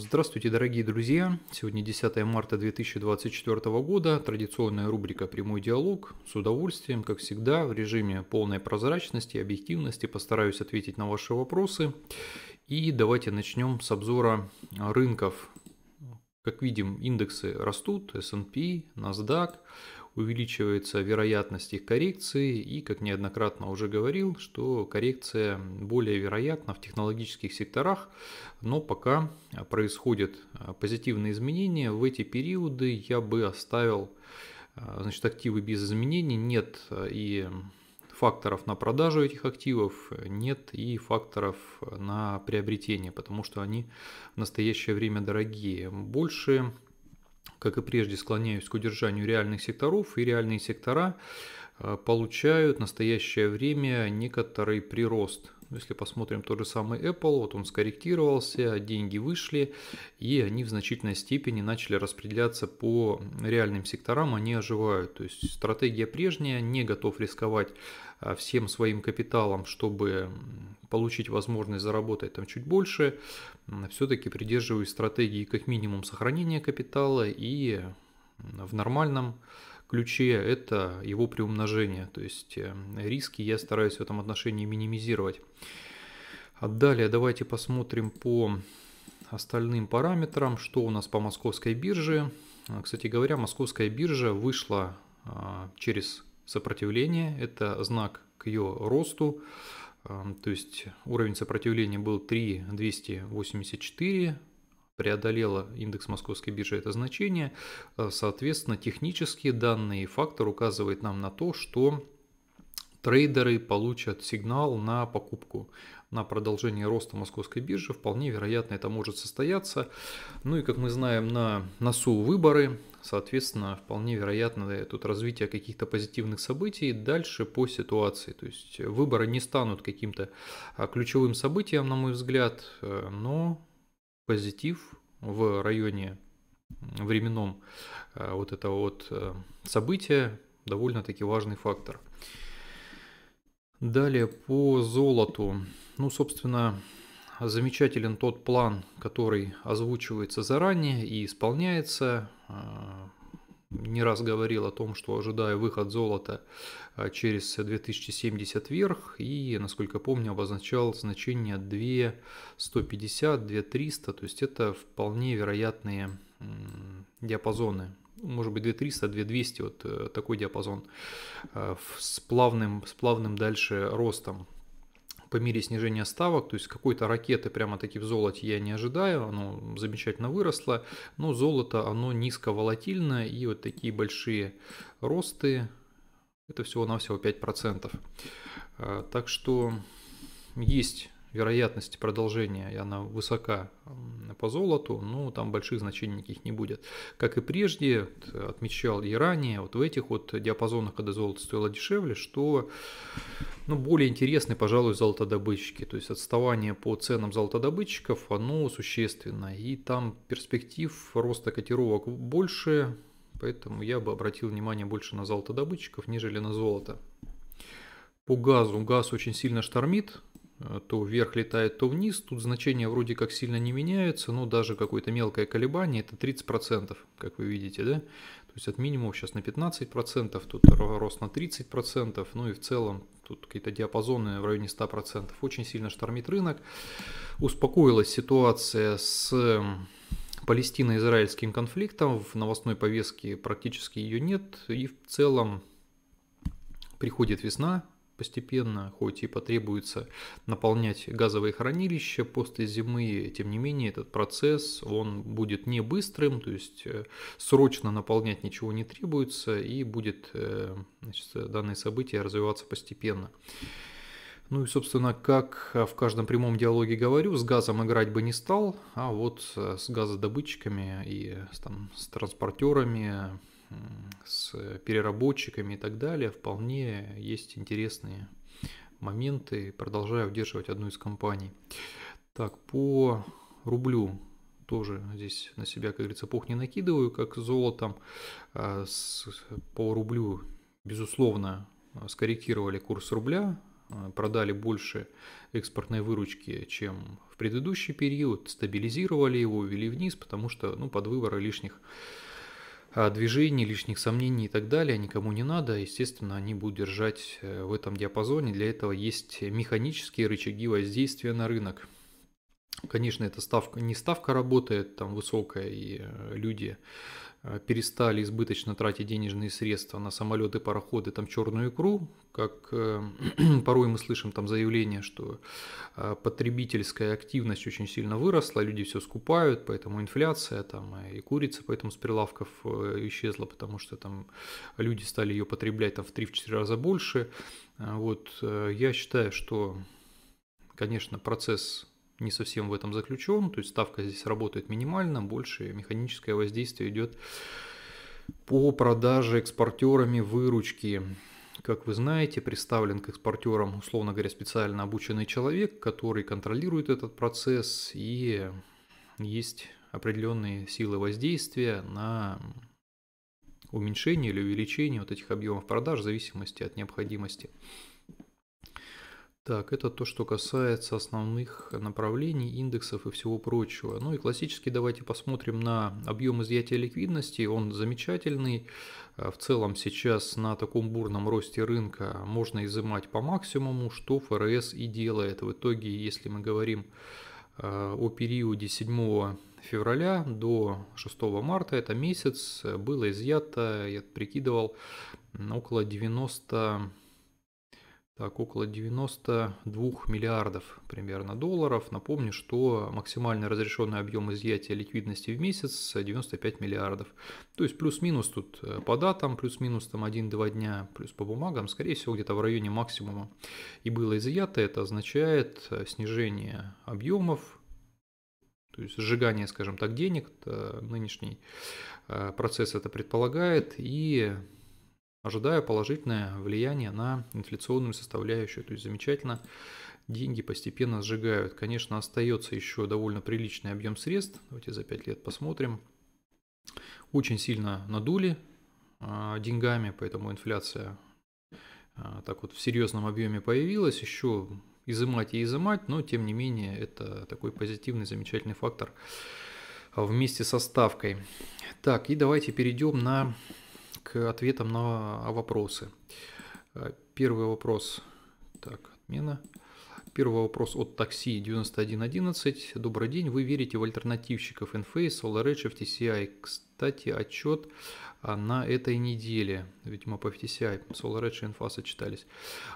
Здравствуйте, дорогие друзья! Сегодня 10 марта 2024 года, традиционная рубрика «Прямой диалог». С удовольствием, как всегда, в режиме полной прозрачности и объективности постараюсь ответить на ваши вопросы. И давайте начнем с обзора рынков. Как видим, индексы растут, S&P, NASDAQ – увеличивается вероятность их коррекции, и, как неоднократно уже говорил, что коррекция более вероятна в технологических секторах, но пока происходят позитивные изменения, в эти периоды я бы оставил значит, активы без изменений, нет и факторов на продажу этих активов, нет и факторов на приобретение, потому что они в настоящее время дорогие. Больше как и прежде, склоняюсь к удержанию реальных секторов, и реальные сектора э, получают в настоящее время некоторый прирост. Если посмотрим тот же самый Apple, вот он скорректировался, деньги вышли, и они в значительной степени начали распределяться по реальным секторам, они оживают. То есть стратегия прежняя, не готов рисковать всем своим капиталом, чтобы получить возможность заработать там чуть больше, все-таки придерживаюсь стратегии как минимум сохранения капитала и в нормальном ключе это его приумножение. То есть э, риски я стараюсь в этом отношении минимизировать. А далее давайте посмотрим по остальным параметрам, что у нас по московской бирже. Кстати говоря, московская биржа вышла а, через сопротивление, это знак к ее росту. То есть уровень сопротивления был 3,284, преодолела индекс московской биржи это значение. Э, соответственно, технические данные фактор указывает нам на то, что трейдеры получат сигнал на покупку, на продолжение роста московской биржи. Вполне вероятно, это может состояться. Ну и, как мы знаем, на носу выборы, соответственно, вполне вероятно тут развитие каких-то позитивных событий дальше по ситуации. То есть выборы не станут каким-то а, ключевым событием, на мой взгляд, э, но позитив в районе временном э, вот этого вот э, события довольно-таки важный фактор. Далее по золоту. Ну, собственно, замечателен тот план, который озвучивается заранее и исполняется. А, не раз говорил о том, что ожидаю выход золота а, через 2070 вверх и, насколько помню, обозначал значение 2150, 2300, то есть это вполне вероятные диапазоны может быть 2300, 2200, вот э, такой диапазон э, с плавным, с плавным дальше ростом по мере снижения ставок, то есть какой-то ракеты прямо таки в золоте я не ожидаю, оно замечательно выросло, но золото оно низко волатильно и вот такие большие росты, это всего-навсего 5%. Э, так что есть вероятность продолжения, и она высока по золоту, но там больших значений никаких не будет. Как и прежде, отмечал и ранее, вот в этих вот диапазонах, когда золото стоило дешевле, что ну, более интересны, пожалуй, золотодобытчики. То есть отставание по ценам золотодобытчиков, оно существенно. И там перспектив роста котировок больше, поэтому я бы обратил внимание больше на золотодобытчиков, нежели на золото. По газу. Газ очень сильно штормит, то вверх летает, то вниз. Тут значения вроде как сильно не меняются, но даже какое-то мелкое колебание это 30%, как вы видите, да? То есть от минимума сейчас на 15%, тут рост на 30%, ну и в целом тут какие-то диапазоны в районе 100%. Очень сильно штормит рынок. Успокоилась ситуация с Палестино-израильским конфликтом, в новостной повестке практически ее нет, и в целом приходит весна, постепенно, хоть и потребуется наполнять газовые хранилища после зимы, тем не менее этот процесс, он будет не быстрым, то есть э, срочно наполнять ничего не требуется и будет э, значит, данное событие развиваться постепенно. Ну и, собственно, как в каждом прямом диалоге говорю, с газом играть бы не стал, а вот с газодобытчиками и там, с транспортерами, с переработчиками и так далее, вполне есть интересные моменты. Продолжаю удерживать одну из компаний. Так, по рублю тоже здесь на себя, как говорится, пух не накидываю, как золотом. А, по рублю, безусловно, скорректировали курс рубля э, продали больше экспортной выручки, чем в предыдущий период, стабилизировали его, ввели вниз, потому что ну, под выборы лишних а, движений, лишних сомнений и так далее никому не надо. Естественно, они будут держать э, в этом диапазоне. Для этого есть механические рычаги воздействия на рынок. Конечно, эта ставка не ставка работает там высокая, и э, люди перестали избыточно тратить денежные средства на самолеты, пароходы, там черную икру, как э, порой мы слышим там заявление, что э, потребительская активность очень сильно выросла, люди все скупают, поэтому инфляция там и курица поэтому с прилавков э, исчезла, потому что там люди стали ее потреблять там в 3-4 раза больше. Вот я считаю, что, конечно, процесс не совсем в этом заключен, то есть ставка здесь работает минимально, больше механическое воздействие идет по продаже экспортерами выручки. Как вы знаете, представлен к экспортерам, условно говоря, специально обученный человек, который контролирует этот процесс и есть определенные силы воздействия на уменьшение или увеличение вот этих объемов продаж в зависимости от необходимости. Так, это то, что касается основных направлений, индексов и всего прочего. Ну и классически давайте посмотрим на объем изъятия ликвидности. Он замечательный. А, в целом сейчас на таком бурном росте рынка можно изымать по максимуму, что ФРС и делает. В итоге, если мы говорим а, о периоде 7 февраля до 6 марта, это месяц, было изъято, я прикидывал, около 90 так, около 92 миллиардов примерно долларов. Напомню, что максимальный разрешенный объем изъятия ликвидности в месяц 95 миллиардов. То есть плюс-минус тут э, по датам, плюс-минус там 1-2 дня, плюс по бумагам, скорее всего где-то в районе максимума и было изъято. Это означает э, снижение объемов, то есть сжигание, скажем так, денег, нынешний э, процесс это предполагает, и ожидая положительное влияние на инфляционную составляющую. То есть замечательно, деньги постепенно сжигают. Конечно, остается еще довольно приличный объем средств. Давайте за 5 лет посмотрим. Очень сильно надули а, деньгами, поэтому инфляция а, так вот в серьезном объеме появилась. Еще изымать и изымать, но тем не менее это такой позитивный, замечательный фактор вместе со ставкой. Так, и давайте перейдем на к ответам на вопросы. Э, первый вопрос. Так, отмена. Первый вопрос от такси 9111. Добрый день, вы верите в альтернативщиков Enphase, SolarEdge, FTCI? Кстати, отчет а, на этой неделе, видимо по FTCI, SolarEdge и Enphase читались.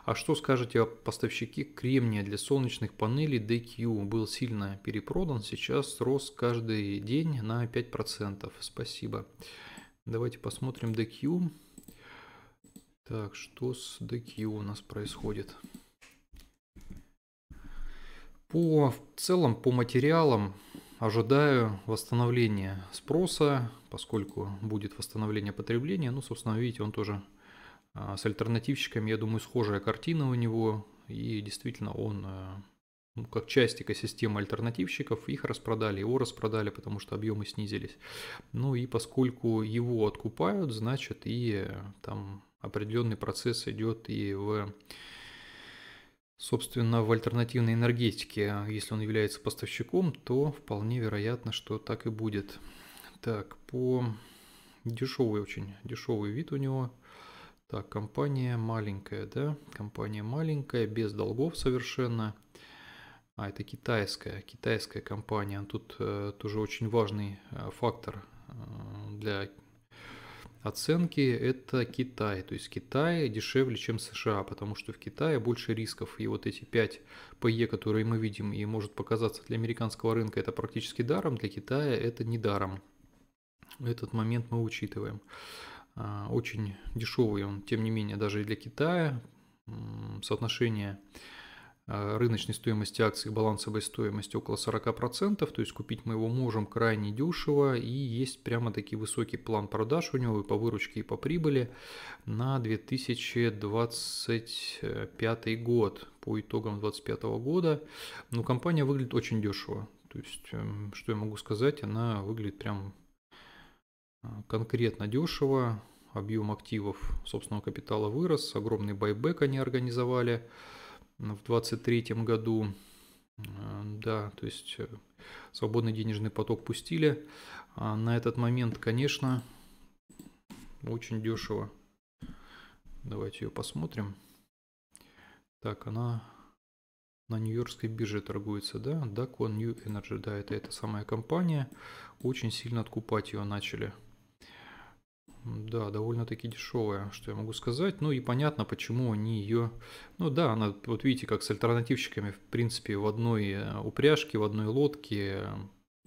А что скажете о поставщике кремния для солнечных панелей DQ? Был сильно перепродан, сейчас рос каждый день на 5%. Спасибо. Давайте посмотрим DQ. Так, что с DQ у нас происходит? По в целом, по материалам ожидаю восстановления спроса, поскольку будет восстановление потребления. Ну, собственно, видите, он тоже а, с альтернативщиками, я думаю, схожая картина у него. И действительно, он а, ну, как часть экосистемы альтернативщиков, их распродали, его распродали, потому что объемы снизились. Ну и поскольку его откупают, значит и там определенный процесс идет и в собственно, в альтернативной энергетике, если он является поставщиком, то вполне вероятно, что так и будет. Так, по дешевый очень, дешевый вид у него. Так, компания маленькая, да, компания маленькая, без долгов совершенно. А, это китайская, китайская компания. Тут э, тоже очень важный э, фактор э, для оценки – это Китай. То есть Китай дешевле, чем США, потому что в Китае больше рисков. И вот эти 5 ПЕ, которые мы видим, и может показаться для американского рынка это практически даром, для Китая это не даром. Этот момент мы учитываем. А, очень дешевый он, тем не менее, даже и для Китая. Соотношение рыночной стоимости акций балансовой стоимости около 40%, то есть купить мы его можем крайне дешево и есть прямо таки высокий план продаж у него и по выручке, и по прибыли на 2025 год. По итогам 2025 года, но компания выглядит очень дешево. То есть, эм, что я могу сказать, она выглядит прям э, конкретно дешево, объем активов собственного капитала вырос, огромный байбек они организовали, в 2023 году, да, то есть свободный денежный поток пустили. А на этот момент, конечно, очень дешево. Давайте ее посмотрим. Так, она на Нью-Йоркской бирже торгуется, да? Dacon New Energy, да, это эта самая компания. Очень сильно откупать ее начали. Да, довольно-таки дешевая, что я могу сказать. Ну и понятно, почему они ее... Ну да, она, вот видите, как с альтернативщиками, в принципе, в одной э, упряжке, в одной лодке.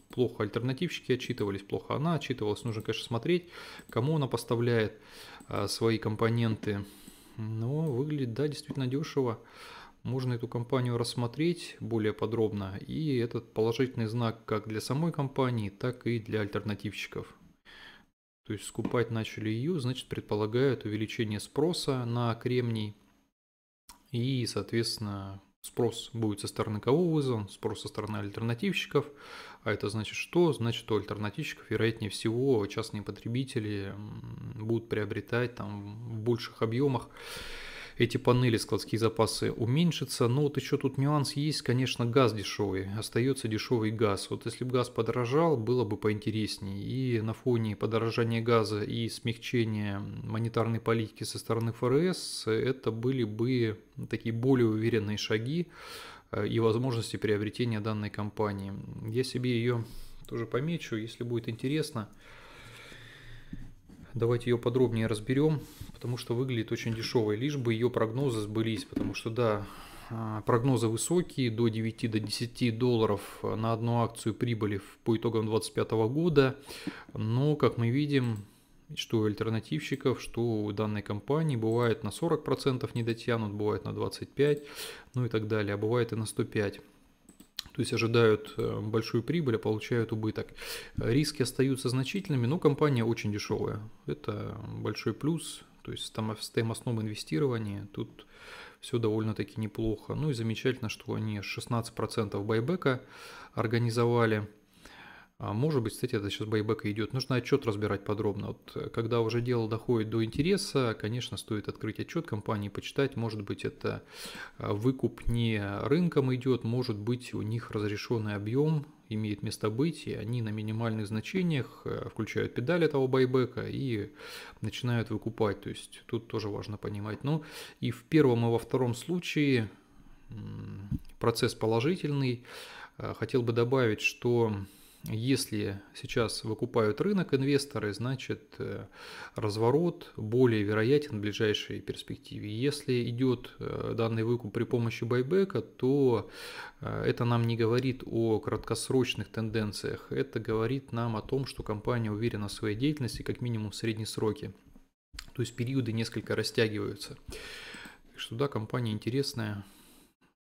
Плохо альтернативщики отчитывались, плохо она отчитывалась. Нужно, конечно, смотреть, кому она поставляет а, свои компоненты. Но выглядит, да, действительно дешево. Можно эту компанию рассмотреть более подробно. И этот положительный знак как для самой компании, так и для альтернативщиков. То есть скупать начали ее, значит предполагают увеличение спроса на кремний. И, соответственно, спрос будет со стороны кого вызван? Спрос со стороны альтернативщиков. А это значит что? Значит, у альтернативщиков, вероятнее всего, частные потребители будут приобретать там в больших объемах эти панели, складские запасы уменьшатся. Но вот еще тут нюанс есть, конечно, газ дешевый, остается дешевый газ. Вот если бы газ подорожал, было бы поинтереснее. И на фоне подорожания газа и смягчения монетарной политики со стороны ФРС, это были бы такие более уверенные шаги э, и возможности приобретения данной компании. Я себе ее тоже помечу, если будет интересно. Давайте ее подробнее разберем, потому что выглядит очень дешевой, лишь бы ее прогнозы сбылись, потому что да, а, прогнозы высокие, до 9 до 10 долларов на одну акцию прибыли по итогам 2025 года, но как мы видим, что у альтернативщиков, что у данной компании бывает на 40% не дотянут, бывает на 25%, ну и так далее, а бывает и на 105% то есть ожидают э, большую прибыль, а получают убыток. Риски остаются значительными, но компания очень дешевая. Это большой плюс, то есть в стоимостном инвестировании тут все довольно-таки неплохо. Ну и замечательно, что они 16% байбека организовали. А может быть, кстати, это сейчас байбека идет. Нужно отчет разбирать подробно. Вот, э, когда уже дело доходит до интереса, конечно, стоит открыть отчет компании, почитать. Может быть, это э, выкуп не рынком идет, может быть, у них разрешенный объем имеет место быть, и они на минимальных значениях э, включают педаль этого байбека и начинают выкупать. То есть тут тоже важно понимать. Ну и в первом и во втором случае процесс положительный. Хотел бы добавить, что если сейчас выкупают рынок инвесторы, значит э, разворот более вероятен в ближайшей перспективе. Если идет э, данный выкуп при помощи байбека, то э, это нам не говорит о краткосрочных тенденциях, это говорит нам о том, что компания уверена в своей деятельности как минимум в средние сроки. То есть периоды несколько растягиваются. Так что да, компания интересная,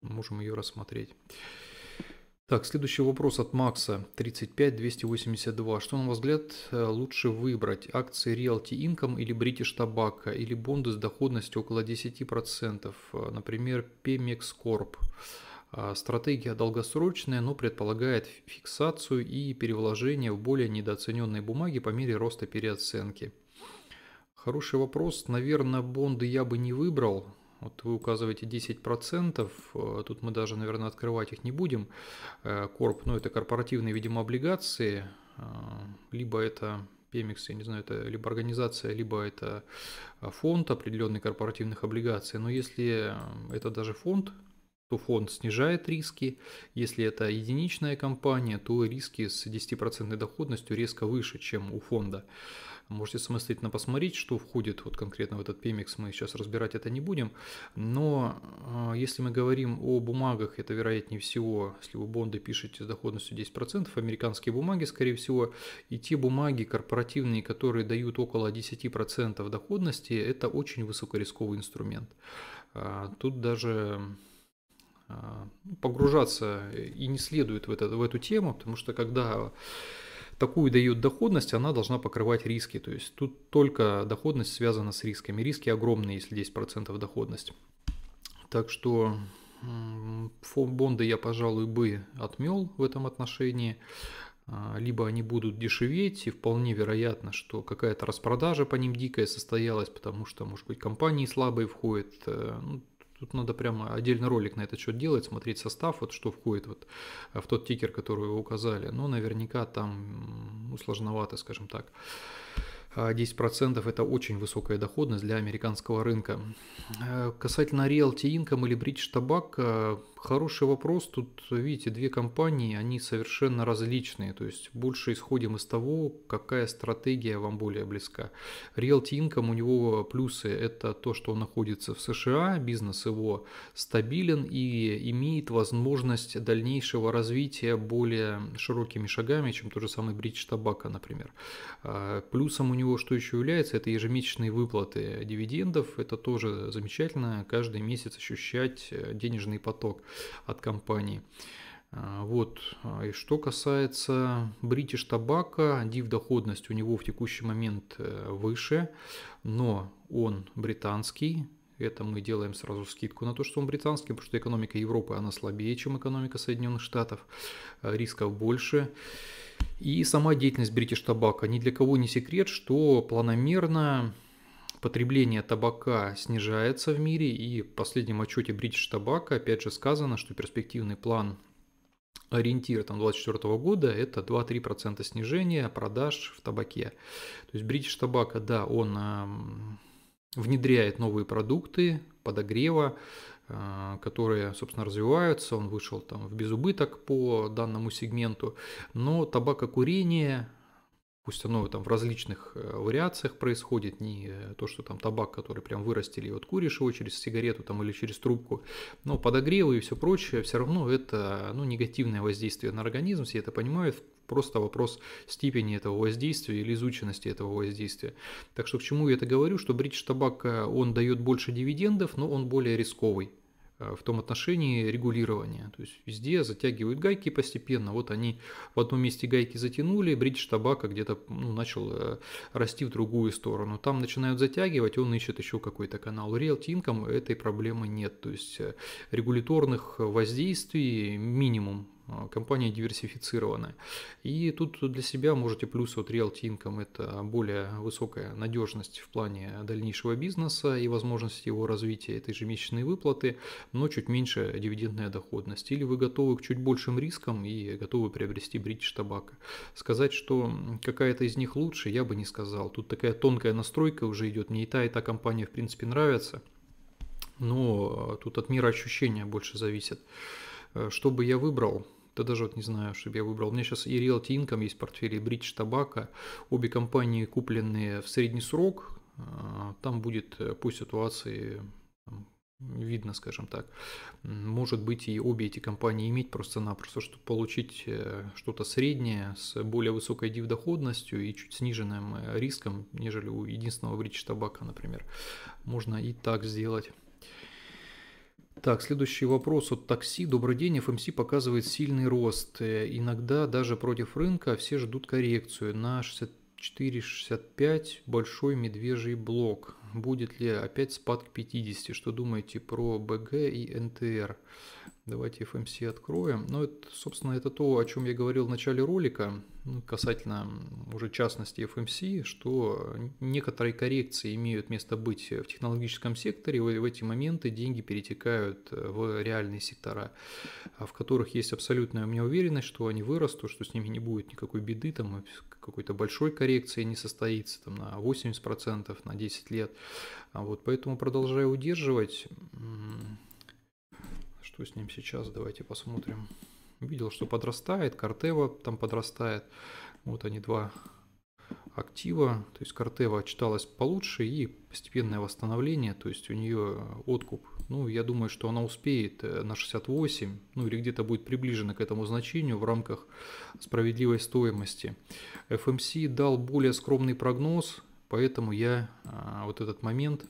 можем ее рассмотреть. Так, следующий вопрос от Макса, 35282. Что, на ваш взгляд, э, лучше выбрать? Акции Realty Income или British Tobacco, или бонды с доходностью около 10%, э, например, Pemex Corp? А, стратегия долгосрочная, но предполагает фиксацию и перевложение в более недооцененные бумаги по мере роста переоценки. Хороший вопрос. Наверное, бонды я бы не выбрал, вот вы указываете 10%, э, тут мы даже, наверное, открывать их не будем. Э, корп, ну это корпоративные, видимо, облигации, э, либо это Pemex, я не знаю, это либо организация, либо это фонд определенных корпоративных облигаций. Но если это даже фонд, то фонд снижает риски. Если это единичная компания, то риски с 10% доходностью резко выше, чем у фонда. Можете самостоятельно посмотреть, что входит вот конкретно в этот PMX, мы сейчас разбирать это не будем. Но а, если мы говорим о бумагах, это вероятнее всего, если вы бонды пишете с доходностью 10%, американские бумаги, скорее всего, и те бумаги корпоративные, которые дают около 10% доходности, это очень высокорисковый инструмент. А, тут даже а, погружаться и не следует в, это, в эту тему, потому что когда такую дают доходность, она должна покрывать риски. То есть тут только доходность связана с рисками. Риски огромные, если 10% доходность. Так что бонды я, пожалуй, бы отмел в этом отношении. А, либо они будут дешеветь, и вполне вероятно, что какая-то распродажа по ним дикая состоялась, потому что, может быть, компании слабые входят. Э, ну, тут надо прямо отдельный ролик на этот счет делать, смотреть состав, вот что входит вот в тот тикер, который вы указали. Но наверняка там ну, сложновато, скажем так. 10% а это очень высокая доходность для американского рынка. Э, касательно Realty Income или British Tobacco, Хороший вопрос. Тут, видите, две компании, они совершенно различные. То есть больше исходим из того, какая стратегия вам более близка. Realty Income, у него плюсы – это то, что он находится в США, бизнес его стабилен и имеет возможность дальнейшего развития более широкими шагами, чем тот же самый British Tobacco, например. А, плюсом у него что еще является? Это ежемесячные выплаты дивидендов. Это тоже замечательно, каждый месяц ощущать э, денежный поток от компании. А, вот. А, и что касается British Tobacco, див доходность у него в текущий момент э, выше, но он британский, это мы делаем сразу скидку на то, что он британский, потому что экономика Европы, она слабее, чем экономика Соединенных Штатов, а, рисков больше. И сама деятельность British Tobacco ни для кого не секрет, что планомерно Потребление табака снижается в мире, и в последнем отчете British Tobacco опять же сказано, что перспективный план ориентир там 2024 года это 2-3% снижения продаж в табаке. То есть British Tobacco, да, он внедряет новые продукты подогрева, э, которые, собственно, развиваются. Он вышел там в безубыток по данному сегменту, но табакокурение пусть оно там в различных э, вариациях происходит, не то, что там табак, который прям вырастили, и вот куришь его через сигарету там или через трубку, но подогревы и все прочее, все равно это ну, негативное воздействие на организм, все это понимают, просто вопрос степени этого воздействия или изученности этого воздействия. Так что к чему я это говорю, что бридж табак, он дает больше дивидендов, но он более рисковый. Э, в том отношении регулирования. То есть везде затягивают гайки постепенно. Вот они в одном месте гайки затянули, бридж табака где-то ну, начал э, расти в другую сторону. Там начинают затягивать, он ищет еще какой-то канал. Realty Income этой проблемы нет. То есть э, регуляторных воздействий минимум компания диверсифицированная. И тут для себя можете плюс от Realty Income это более высокая надежность в плане дальнейшего бизнеса и возможности его развития, это ежемесячные выплаты, но чуть меньше дивидендная доходность. Или вы готовы к чуть большим рискам и готовы приобрести British Tobacco. Сказать, что какая-то из них лучше, я бы не сказал. Тут такая тонкая настройка уже идет. Мне и та, и та компания в принципе нравится. Но тут от мира ощущения больше зависит. Э, что бы я выбрал? Да даже вот не знаю, чтобы я выбрал. У меня сейчас и Realty Income есть в портфеле, и Bridge Tobacco. Обе компании купленные в средний срок. А, там будет э, по ситуации видно, скажем так. Может быть и обе эти компании иметь просто-напросто, чтобы получить э, что-то среднее с более высокой див-доходностью и чуть сниженным э, риском, нежели у единственного Bridge Tobacco, например. Можно и так сделать. Так, следующий вопрос от такси. Добрый день, FMC показывает сильный рост. Э, иногда даже против рынка все ждут коррекцию на 64-65 большой медвежий блок. Будет ли опять спад к 50? Что думаете про БГ и НТР? Давайте FMC откроем. Ну, это, собственно, это то, о чем я говорил в начале ролика, ну, касательно уже частности FMC, что некоторые коррекции имеют место быть в технологическом секторе, в эти моменты деньги перетекают в реальные сектора, в которых есть абсолютная у меня уверенность, что они вырастут, что с ними не будет никакой беды, там какой-то большой коррекции не состоится там, на 80%, на 10 лет. А вот поэтому продолжаю удерживать. Что с ним сейчас? Давайте посмотрим. Видел, что подрастает, Картева там подрастает. Вот они два актива. То есть Картева читалась получше и постепенное восстановление. То есть у нее откуп. Ну, я думаю, что она успеет э, на 68, ну или где-то будет приближена к этому значению в рамках справедливой стоимости. FMC дал более скромный прогноз, поэтому я а, вот этот момент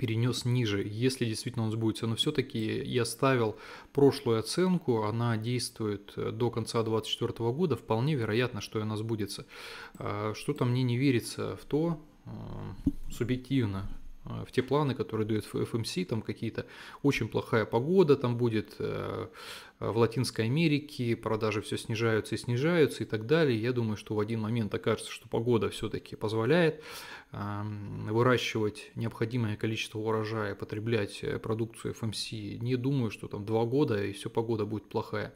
перенес ниже, если действительно он сбудется. Но все-таки я ставил прошлую оценку, она действует э, до конца 2024 года, вполне вероятно, что она сбудется. А, что-то мне не верится в то, э, субъективно, э, в те планы, которые дает FMC, там какие-то очень плохая погода там будет, в Латинской Америке, продажи все снижаются и снижаются и так далее. Я думаю, что в один момент окажется, что погода все-таки позволяет выращивать необходимое количество урожая, потреблять э, продукцию FMC. Не думаю, что там два года и все погода будет плохая.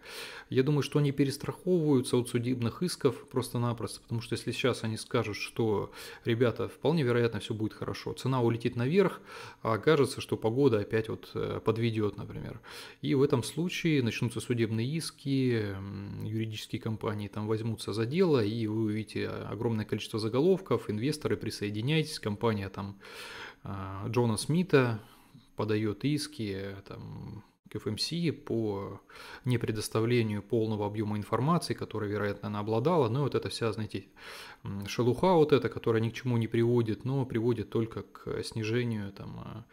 Я думаю, что они перестраховываются от судебных исков просто-напросто, потому что если сейчас они скажут, что, ребята, вполне вероятно, все будет хорошо, цена улетит наверх, а окажется, что погода опять вот э, подведет, например. И в этом случае начнутся судебные иски, юридические компании там возьмутся за дело, и вы увидите огромное количество заголовков, инвесторы присоединятся присоединяйтесь, компания там а, Джона Смита подает иски там, к FMC по непредоставлению полного объема информации, которой, вероятно, она обладала. Ну, вот это вся, знаете, шелуха вот эта, которая ни к чему не приводит, но приводит только к снижению там, а,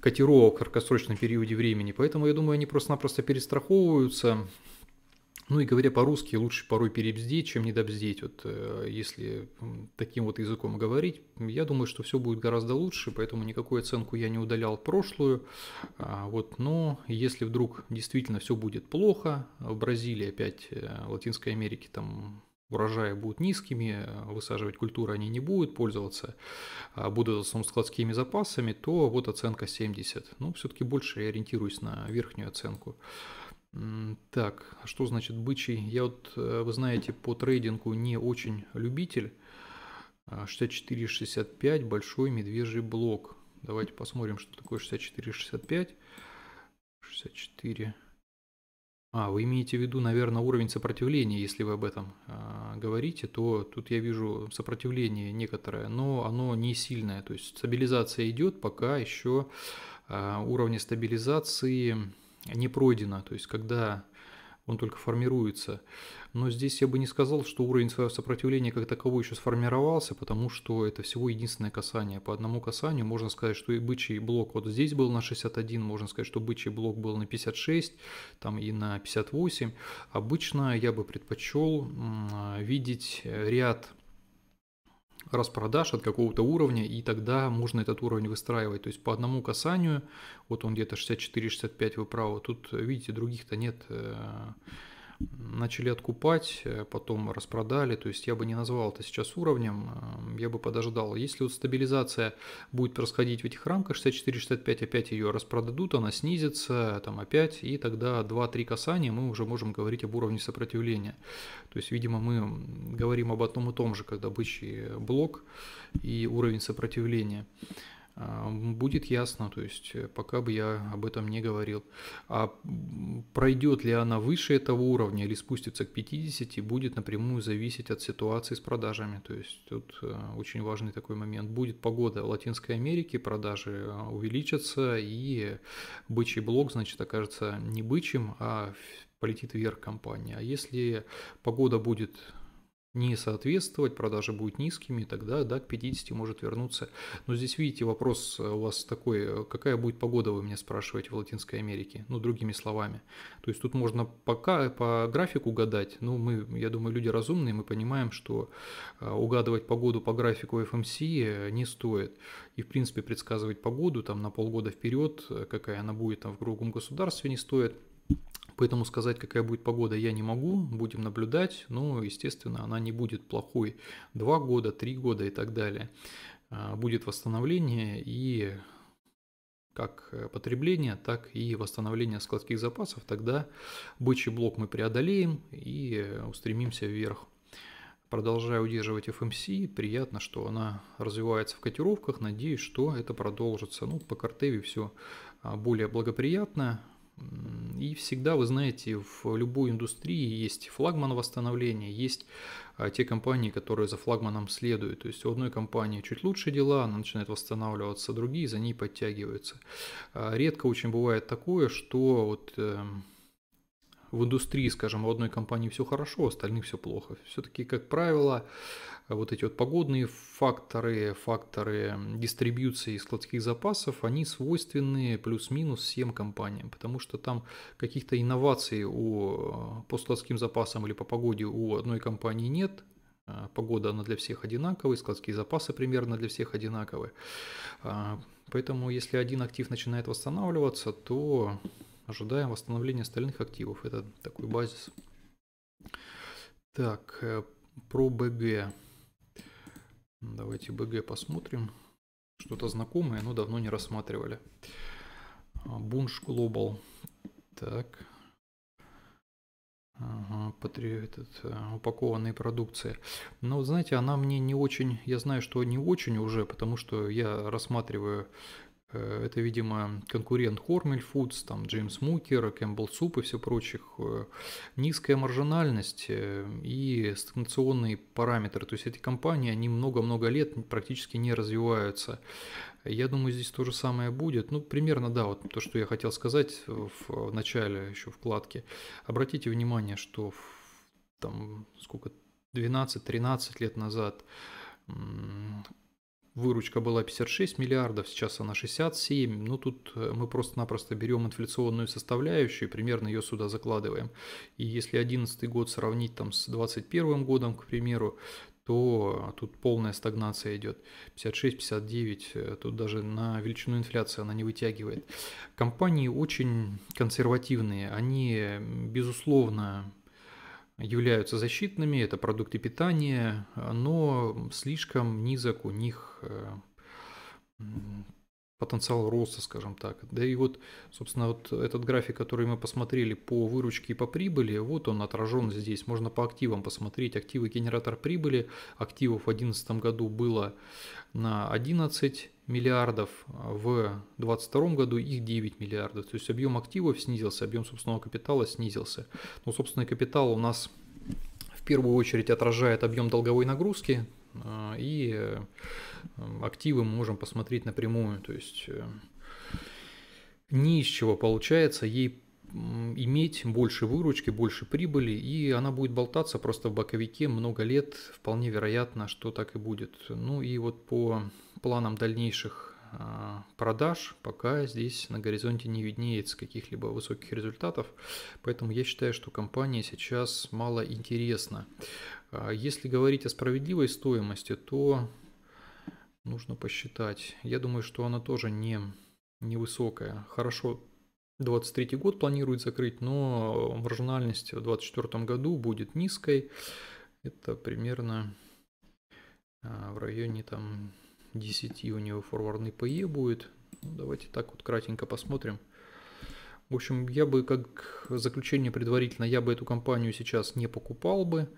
котировок в краткосрочном периоде времени. Поэтому, я думаю, они просто-напросто перестраховываются, ну и говоря по-русски, лучше порой перебздеть, чем недобздеть. Вот э, если таким вот языком говорить, я думаю, что все будет гораздо лучше, поэтому никакую оценку я не удалял прошлую. А, вот, но если вдруг действительно все будет плохо, в Бразилии опять, э, в Латинской Америке там урожаи будут низкими, высаживать культуры они не будут, пользоваться а будут складскими запасами, то вот оценка 70. Ну, все-таки больше я ориентируюсь на верхнюю оценку. Так, а что значит бычий? Я вот, э, вы знаете, по трейдингу не очень любитель. 64-65, а, большой медвежий блок. Давайте посмотрим, что такое 64-65. 64. А, вы имеете в виду, наверное, уровень сопротивления, если вы об этом э, говорите, то тут я вижу сопротивление некоторое, но оно не сильное. То есть стабилизация идет, пока еще э, уровни стабилизации не пройдено, то есть когда он только формируется. Но здесь я бы не сказал, что уровень своего сопротивления как таковой еще сформировался, потому что это всего единственное касание. По одному касанию можно сказать, что и бычий блок вот здесь был на 61, можно сказать, что бычий блок был на 56, там и на 58. Обычно я бы предпочел видеть ряд распродаж от какого-то уровня, и тогда можно этот уровень выстраивать. То есть по одному касанию, вот он где-то 64-65 вы правы, тут, видите, других-то нет э, начали откупать, э, потом распродали, то есть я бы не назвал это сейчас уровнем, э, я бы подождал. Если вот стабилизация будет происходить в этих рамках 64-65, опять ее распродадут, она снизится, там опять, и тогда 2-3 касания мы уже можем говорить об уровне сопротивления. То есть, видимо, мы говорим об одном и том же, когда бычий блок и уровень сопротивления. А, будет ясно, то есть э, пока бы я об этом не говорил. А пройдет ли она выше этого уровня или спустится к 50, будет напрямую зависеть от ситуации с продажами. То есть тут э, очень важный такой момент. Будет погода в Латинской Америке, продажи э, увеличатся, и бычий блок, значит, окажется не бычьим, а полетит вверх компания. А если погода будет не соответствовать, продажи будут низкими, тогда да, к 50 может вернуться. Но здесь, видите, вопрос у вас такой, какая будет погода, вы меня спрашиваете, в Латинской Америке, ну, другими словами. То есть тут можно пока по графику гадать, ну, мы, я думаю, люди разумные, мы понимаем, что а, угадывать погоду по графику FMC не стоит. И, в принципе, предсказывать погоду там на полгода вперед, какая она будет там в другом государстве не стоит. Поэтому сказать, какая будет погода, я не могу. Будем наблюдать. Но, естественно, она не будет плохой 2 года, 3 года и так далее. А, будет восстановление и как потребление, так и восстановление складских запасов. Тогда бычий блок мы преодолеем и устремимся вверх. Продолжая удерживать FMC, приятно, что она развивается в котировках. Надеюсь, что это продолжится. Ну, по Картеви все а, более благоприятно. И всегда, вы знаете, в любой индустрии есть флагман восстановления, есть а, те компании, которые за флагманом следуют. То есть у одной компании чуть лучше дела, она начинает восстанавливаться, другие за ней подтягиваются. А, редко очень бывает такое, что вот эм, в индустрии, скажем, в одной компании все хорошо, у остальных все плохо. Все-таки, как правило, вот эти вот погодные факторы, факторы дистрибьюции складских запасов, они свойственны плюс-минус всем компаниям, потому что там каких-то инноваций у, по складским запасам или по погоде у одной компании нет, а, Погода она для всех одинаковая, складские запасы примерно для всех одинаковые. А, поэтому если один актив начинает восстанавливаться, то ожидаем восстановления остальных активов. Это такой базис. Так, э, про БГ. Давайте БГ посмотрим. Что-то знакомое, но давно не рассматривали. Бунш Global. Так. Ага, этот, э, упакованные продукции. Но, знаете, она мне не очень, я знаю, что не очень уже, потому что я рассматриваю это, видимо, конкурент Hormel Foods, там Джеймс Мукер, Campbell Soup и все прочих. Э, низкая маржинальность э, и стагнационные параметры. То есть эти компании, они много-много лет практически не развиваются. Я думаю, здесь то же самое будет. Ну, примерно, да, вот то, что я хотел сказать в начале еще вкладки. Обратите внимание, что там сколько, 12-13 лет назад выручка была 56 миллиардов, сейчас она 67. Ну, тут э, мы просто-напросто берем инфляционную составляющую и примерно ее сюда закладываем. И если 2011 год сравнить там с 2021 годом, к примеру, то тут полная стагнация идет. 56-59, э, тут даже на величину инфляции она не вытягивает. Компании очень консервативные, они, безусловно, являются защитными, это продукты питания, но слишком низок у них э, потенциал роста, скажем так. Да и вот, собственно, вот этот график, который мы посмотрели по выручке и по прибыли, вот он отражен здесь. Можно по активам посмотреть. Активы генератор прибыли. Активов в 2011 году было на 11 миллиардов, в 2022 году их 9 миллиардов. То есть объем активов снизился, объем собственного капитала снизился. Но собственный капитал у нас в первую очередь отражает объем долговой нагрузки, а, и э, активы мы можем посмотреть напрямую. То есть э, ни из чего получается ей иметь больше выручки, больше прибыли, и она будет болтаться просто в боковике много лет, вполне вероятно, что так и будет. Ну и вот по планам дальнейших а, продаж пока здесь на горизонте не виднеется каких-либо высоких результатов, поэтому я считаю, что компания сейчас мало интересна. А если говорить о справедливой стоимости, то нужно посчитать. Я думаю, что она тоже не невысокая. Хорошо, 23 год планирует закрыть, но маржинальность в 2024 году будет низкой. Это примерно а, в районе там 10 у него форвардный PE будет. Ну, давайте так вот кратенько посмотрим. В общем, я бы как заключение предварительно, я бы эту компанию сейчас не покупал бы.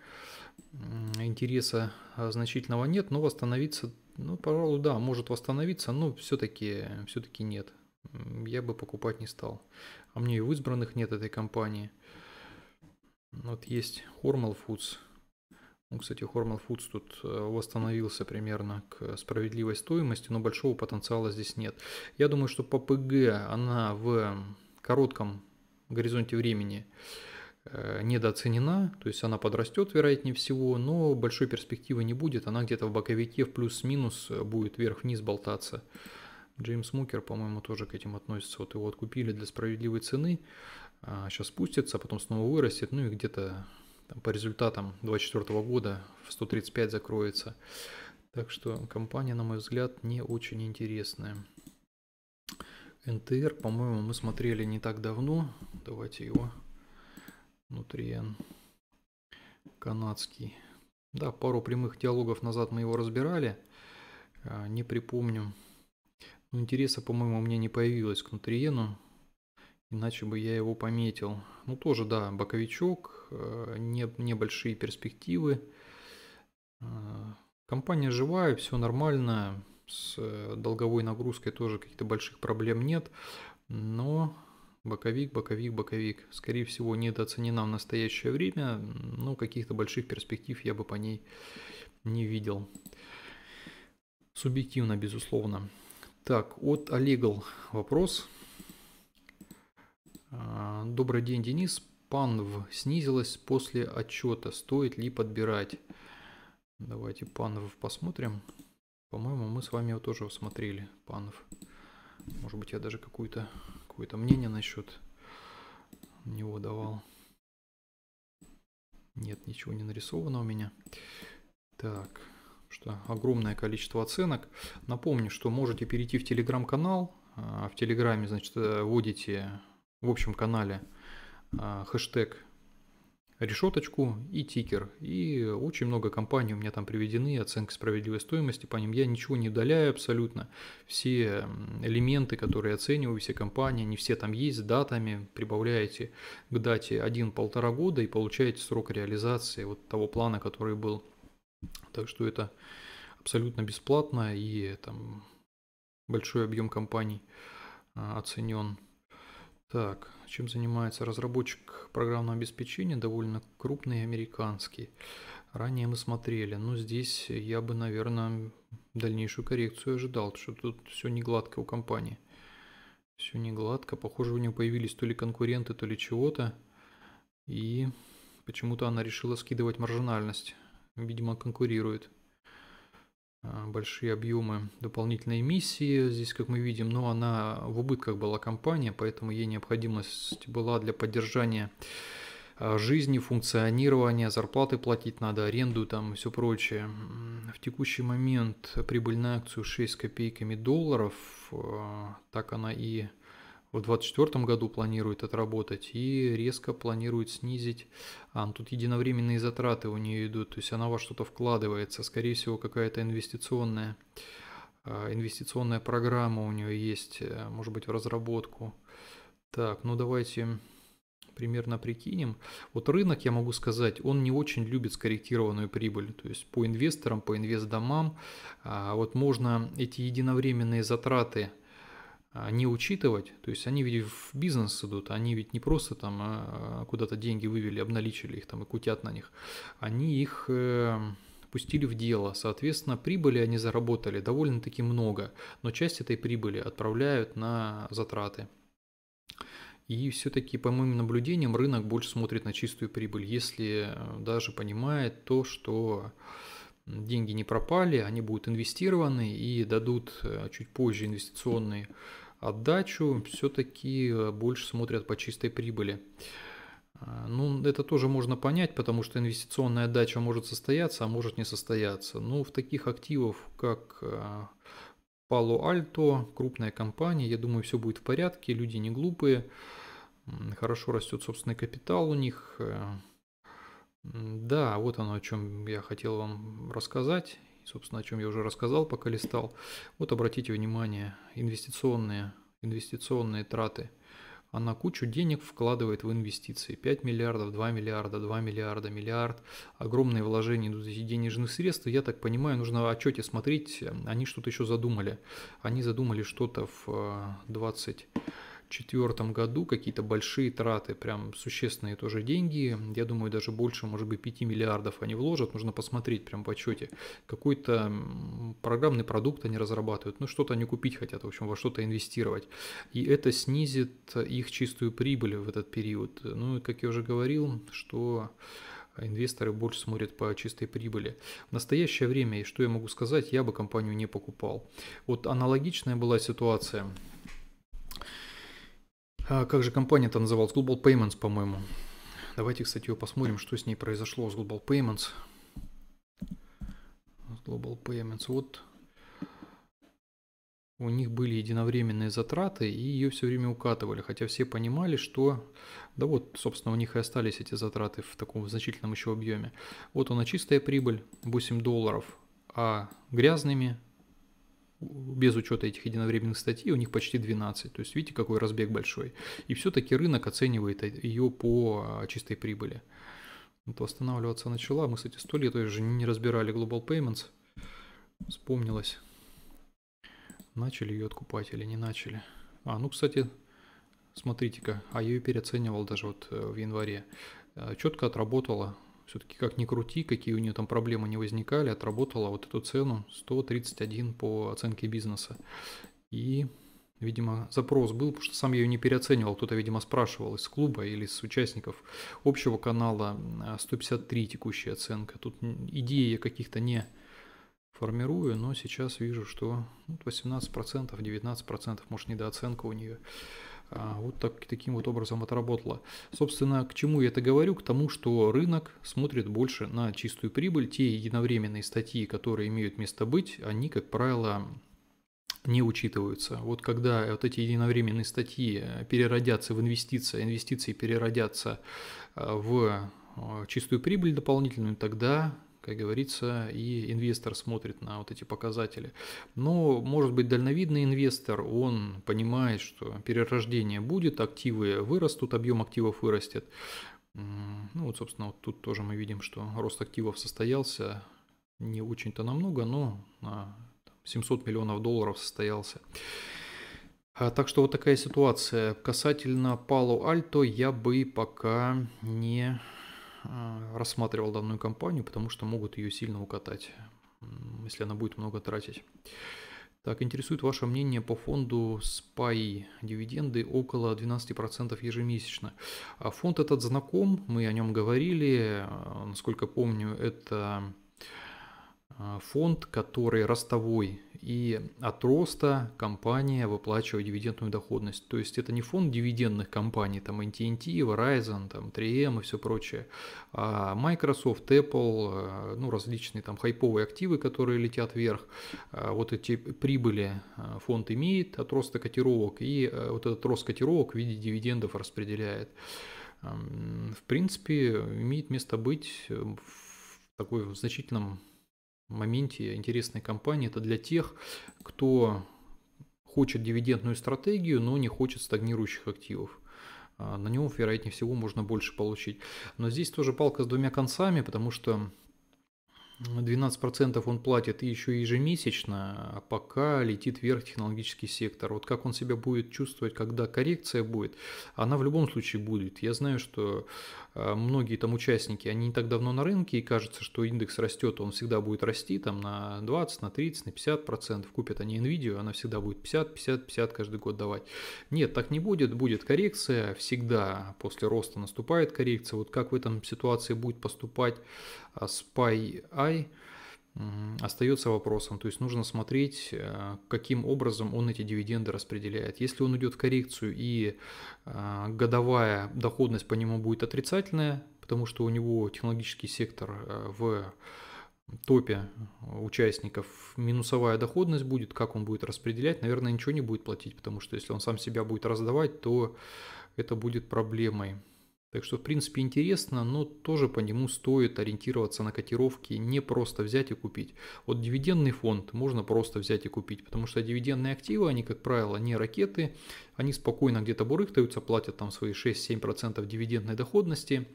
Интереса а, значительного нет, но восстановиться, ну, пожалуй, да, может восстановиться, но все-таки все нет. Я бы покупать не стал. А мне и в избранных нет этой компании. Вот есть Hormel Foods. Ну, кстати, Hormel Foods тут э, восстановился примерно к справедливой стоимости, но большого потенциала здесь нет. Я думаю, что по ПГ она в коротком горизонте времени э, недооценена, то есть она подрастет, вероятнее всего, но большой перспективы не будет, она где-то в боковике в плюс-минус будет вверх-вниз болтаться. Джеймс Мукер, по-моему, тоже к этим относится. Вот его откупили для справедливой цены, а сейчас спустится, а потом снова вырастет, ну и где-то там, по результатам 2024 года в 135 закроется. Так что компания, на мой взгляд, не очень интересная. НТР, по-моему, мы смотрели не так давно. Давайте его внутри канадский. Да, пару прямых диалогов назад мы его разбирали. А, не припомню. Но интереса, по-моему, у меня не появилось к Нутриену. Иначе бы я его пометил. Ну, тоже, да, боковичок, э, не, небольшие перспективы. Э, компания живая, все нормально. С э, долговой нагрузкой тоже каких-то больших проблем нет. Но боковик, боковик, боковик. Скорее всего, недооценена в настоящее время. Но каких-то больших перспектив я бы по ней не видел. Субъективно, безусловно. Так, от Олегл вопрос. Добрый день, Денис. Панв снизилась после отчета. Стоит ли подбирать? Давайте Панв посмотрим. По-моему, мы с вами его тоже смотрели. Панв. Может быть, я даже какое-то какое мнение насчет него давал. Нет, ничего не нарисовано у меня. Так, что огромное количество оценок. Напомню, что можете перейти в телеграм-канал. А, в телеграме, значит, э, вводите в общем канале а, хэштег решеточку и тикер. И очень много компаний у меня там приведены, оценка справедливой стоимости по ним. Я ничего не удаляю абсолютно. Все элементы, которые оцениваю, все компании, они все там есть с датами. Прибавляете к дате один-полтора года и получаете срок реализации вот того плана, который был. Так что это абсолютно бесплатно и там большой объем компаний а, оценен. Так, чем занимается разработчик программного обеспечения, довольно крупный американский. Ранее мы смотрели, но здесь я бы, наверное, дальнейшую коррекцию ожидал, что тут все не гладко у компании. Все не гладко. Похоже, у нее появились то ли конкуренты, то ли чего-то. И почему-то она решила скидывать маржинальность. Видимо, конкурирует. А, большие объемы дополнительной эмиссии, здесь, как мы видим, но она в убытках была компания, поэтому ей необходимость была для поддержания а, жизни, функционирования, зарплаты платить надо, аренду там и все прочее. В текущий момент прибыль на акцию 6 копейками долларов, а, так она и в 2024 году планирует отработать и резко планирует снизить. А, ну, тут единовременные затраты у нее идут, то есть она во что-то вкладывается, скорее всего какая-то инвестиционная, а, инвестиционная программа у нее есть, э, может быть в разработку. Так, ну давайте примерно прикинем. Вот рынок, я могу сказать, он не очень любит скорректированную прибыль. То есть по инвесторам, по инвестдомам, а, вот можно эти единовременные затраты – не учитывать, то есть они ведь в бизнес идут, они ведь не просто там а, куда-то деньги вывели, обналичили их там и кутят на них, они их э, пустили в дело, соответственно, прибыли они заработали довольно-таки много, но часть этой прибыли отправляют на затраты. И все-таки, по моим наблюдениям, рынок больше смотрит на чистую прибыль, если э, даже понимает то, что деньги не пропали, они будут инвестированы и дадут э, чуть позже инвестиционные отдачу, все-таки э, больше смотрят по чистой прибыли. А, ну, это тоже можно понять, потому что инвестиционная отдача может состояться, а может не состояться. Но в таких активов, как э, Palo Alto, крупная компания, я думаю, все будет в порядке, люди не глупые, хорошо растет собственный капитал у них. Э. Да, вот оно, о чем я хотел вам рассказать собственно, о чем я уже рассказал, пока листал. Вот обратите внимание, инвестиционные, инвестиционные траты. Она кучу денег вкладывает в инвестиции. 5 миллиардов, 2 миллиарда, 2 миллиарда, миллиард. Огромные вложения идут из денежных средств. Я так понимаю, нужно в отчете смотреть. Они что-то еще задумали. Они задумали что-то в 20 э, 2024 году какие-то большие траты, прям существенные тоже деньги, я думаю, даже больше, может быть, 5 миллиардов они вложат, нужно посмотреть прям по отчете. Какой-то программный продукт они разрабатывают, ну что-то они купить хотят, в общем, во что-то инвестировать. И это снизит их чистую прибыль в этот период. Ну как я уже говорил, что инвесторы больше смотрят по чистой прибыли. В настоящее время, и что я могу сказать, я бы компанию не покупал. Вот аналогичная была ситуация а как же компания-то называлась? Global Payments, по-моему. Давайте, кстати, ее посмотрим, что с ней произошло с Global Payments. Global Payments. Вот у них были единовременные затраты, и ее все время укатывали, хотя все понимали, что, да вот, собственно, у них и остались эти затраты в таком значительном еще объеме. Вот она чистая прибыль, 8 долларов, а грязными без учета этих единовременных статей, у них почти 12. То есть видите, какой разбег большой. И все-таки рынок оценивает ее по а, чистой прибыли. Вот восстанавливаться начала. Мы, кстати, сто лет уже не разбирали Global Payments. Вспомнилось. Начали ее откупать или не начали. А, ну, кстати, смотрите-ка, а я ее переоценивал даже вот э, в январе. Э, Четко отработала все-таки как ни крути, какие у нее там проблемы не возникали, отработала вот эту цену 131 по оценке бизнеса. И, видимо, запрос был, потому что сам я ее не переоценивал, кто-то, видимо, спрашивал из клуба или из участников общего канала 153 текущая оценка. Тут идеи каких-то не формирую, но сейчас вижу, что 18%, 19%, может, недооценка у нее. А, вот так, таким вот образом отработала. Собственно, к чему я это говорю? К тому, что рынок смотрит больше на чистую прибыль. Те единовременные статьи, которые имеют место быть, они, как правило, не учитываются. Вот когда вот эти единовременные статьи переродятся в инвестиции, инвестиции переродятся в чистую прибыль дополнительную, тогда как говорится, и инвестор смотрит на вот эти показатели. Но, может быть, дальновидный инвестор, он понимает, что перерождение будет, активы вырастут, объем активов вырастет. Ну вот, собственно, вот тут тоже мы видим, что рост активов состоялся не очень-то намного, но на 700 миллионов долларов состоялся. А, так что вот такая ситуация. Касательно Palo Alto я бы пока не рассматривал данную компанию, потому что могут ее сильно укатать, если она будет много тратить. Так, интересует ваше мнение по фонду SPY. Дивиденды около 12% ежемесячно. А фонд этот знаком, мы о нем говорили. А, насколько помню, это фонд, который ростовой и от роста компания выплачивает дивидендную доходность. То есть это не фонд дивидендных компаний, там AT&T, Verizon, там 3M и все прочее, а Microsoft, Apple, э, ну различные там хайповые активы, которые летят вверх, э, вот эти прибыли э, фонд имеет от роста котировок и вот этот рост котировок в виде дивидендов распределяет. Эм, в принципе, имеет место быть в такой значительном моменте интересной компании. Это для тех, кто хочет дивидендную стратегию, но не хочет стагнирующих активов. А, на нем, вероятнее всего, можно больше получить. Но здесь тоже палка с двумя концами, потому что 12% он платит еще ежемесячно, а пока летит вверх технологический сектор. Вот как он себя будет чувствовать, когда коррекция будет, она в любом случае будет. Я знаю, что многие там участники, они не так давно на рынке, и кажется, что индекс растет, он всегда будет расти там на 20, на 30, на 50 процентов. Купят они NVIDIA, она всегда будет 50, 50, 50 каждый год давать. Нет, так не будет, будет коррекция, всегда после роста наступает коррекция. Вот как в этом ситуации будет поступать а, SPY I, остается вопросом. То есть нужно смотреть, э, каким образом он эти дивиденды распределяет. Если он идет в коррекцию и э, годовая доходность по нему будет отрицательная, потому что у него технологический сектор э, в топе участников минусовая доходность будет, как он будет распределять, наверное, ничего не будет платить, потому что если он сам себя будет раздавать, то это будет проблемой. Так что, в принципе, интересно, но тоже по нему стоит ориентироваться на котировки, не просто взять и купить. Вот дивидендный фонд можно просто взять и купить, потому что дивидендные активы, они, как правило, не ракеты, они спокойно где-то бурыхтаются, платят там свои 6-7% дивидендной доходности,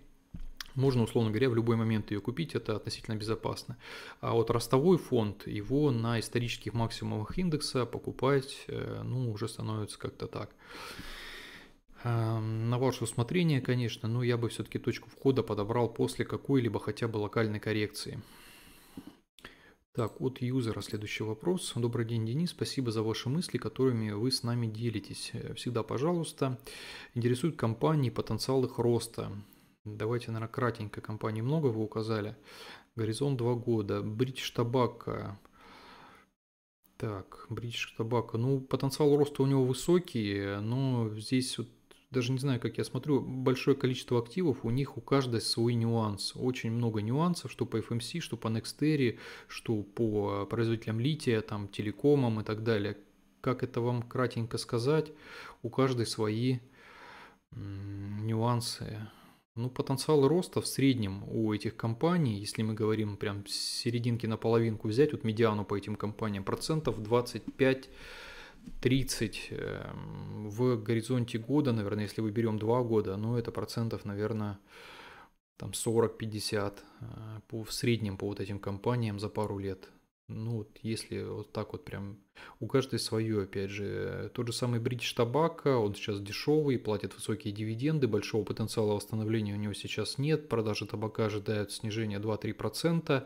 можно, условно говоря, в любой момент ее купить, это относительно безопасно. А вот ростовой фонд, его на исторических максимумах индекса покупать, э, ну, уже становится как-то так. Эм, на ваше усмотрение, конечно, но я бы все-таки точку входа подобрал после какой-либо хотя бы локальной коррекции. Так, от юзера следующий вопрос. Добрый день, Денис. Спасибо за ваши мысли, которыми вы с нами делитесь. Э, всегда, пожалуйста. Интересуют компании, потенциал их роста. Давайте, наверное, кратенько. Компаний много вы указали. Горизонт 2 года. Бридж Табака. Так, Бридж Табака. Ну, потенциал роста у него высокий, но здесь вот даже не знаю, как я смотрю, большое количество активов, у них у каждой свой нюанс. Очень много нюансов, что по FMC, что по Nextery, что по производителям лития, там, телекомам и так далее. Как это вам кратенько сказать? У каждой свои нюансы. Ну, потенциал роста в среднем у этих компаний, если мы говорим прям с серединки на половинку взять, вот медиану по этим компаниям, процентов 25 30 эм, в горизонте года, наверное, если мы берем 2 года, ну это процентов, наверное, там 40-50 э, по, в среднем по вот этим компаниям за пару лет. Ну, вот если вот так вот прям у каждой свое, опять же. Тот же самый British Tobacco, он сейчас дешевый, платит высокие дивиденды, большого потенциала восстановления у него сейчас нет, продажи табака ожидают снижения 2-3%.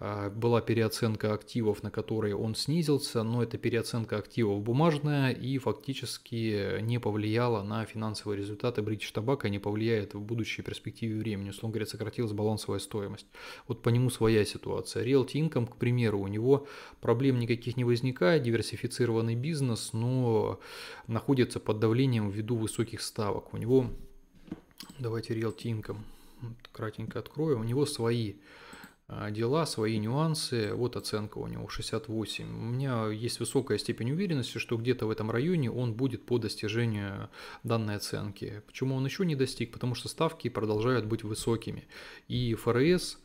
А, была переоценка активов, на которые он снизился, но эта переоценка активов бумажная и фактически не повлияла на финансовые результаты British Tobacco, не повлияет в будущей перспективе времени. Условно говоря, сократилась балансовая стоимость. Вот по нему своя ситуация. Realty Income, к примеру, у него проблем никаких не возникает, диверсифицированный бизнес, но находится под давлением ввиду высоких ставок. У него, давайте Realty Income кратенько открою, у него свои а, дела, свои нюансы. Вот оценка у него 68. У меня есть высокая степень уверенности, что где-то в этом районе он будет по достижению данной оценки. Почему он еще не достиг? Потому что ставки продолжают быть высокими. И ФРС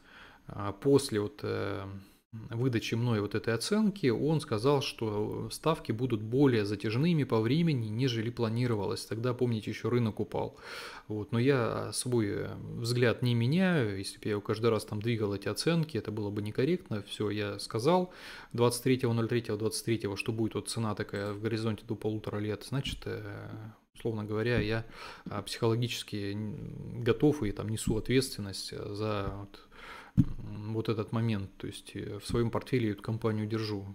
а, после вот э, выдачи мной вот этой оценки, он сказал, что ставки будут более затяжными по времени, нежели планировалось. Тогда, помните, еще рынок упал. Вот. Но я свой взгляд не меняю. Если бы я каждый раз там двигал эти оценки, это было бы некорректно. Все, я сказал 23.03.23, что будет вот цена такая в горизонте до полутора лет. Значит, э, условно говоря, я а, психологически готов и там несу ответственность за вот, вот этот момент. То есть э, в своем портфеле эту компанию держу.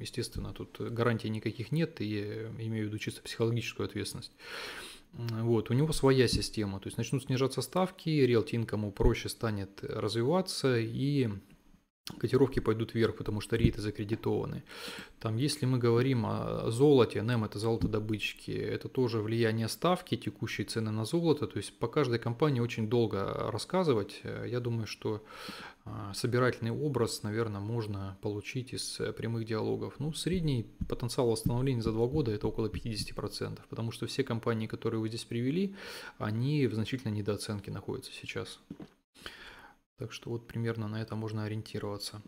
Естественно, тут гарантий никаких нет, и имею в виду чисто психологическую ответственность. Вот, у него своя система, то есть начнут снижаться ставки, Income проще станет развиваться, и котировки пойдут вверх, потому что рейты закредитованы. Там, если мы говорим о золоте, NEM это золотодобычки, это тоже влияние ставки, текущей цены на золото, то есть по каждой компании очень долго рассказывать. Я думаю, что а, собирательный образ, наверное, можно получить из прямых диалогов. Ну, средний потенциал восстановления за два года это около 50%, потому что все компании, которые вы здесь привели, они в значительной недооценке находятся сейчас. Так что вот примерно на это можно ориентироваться.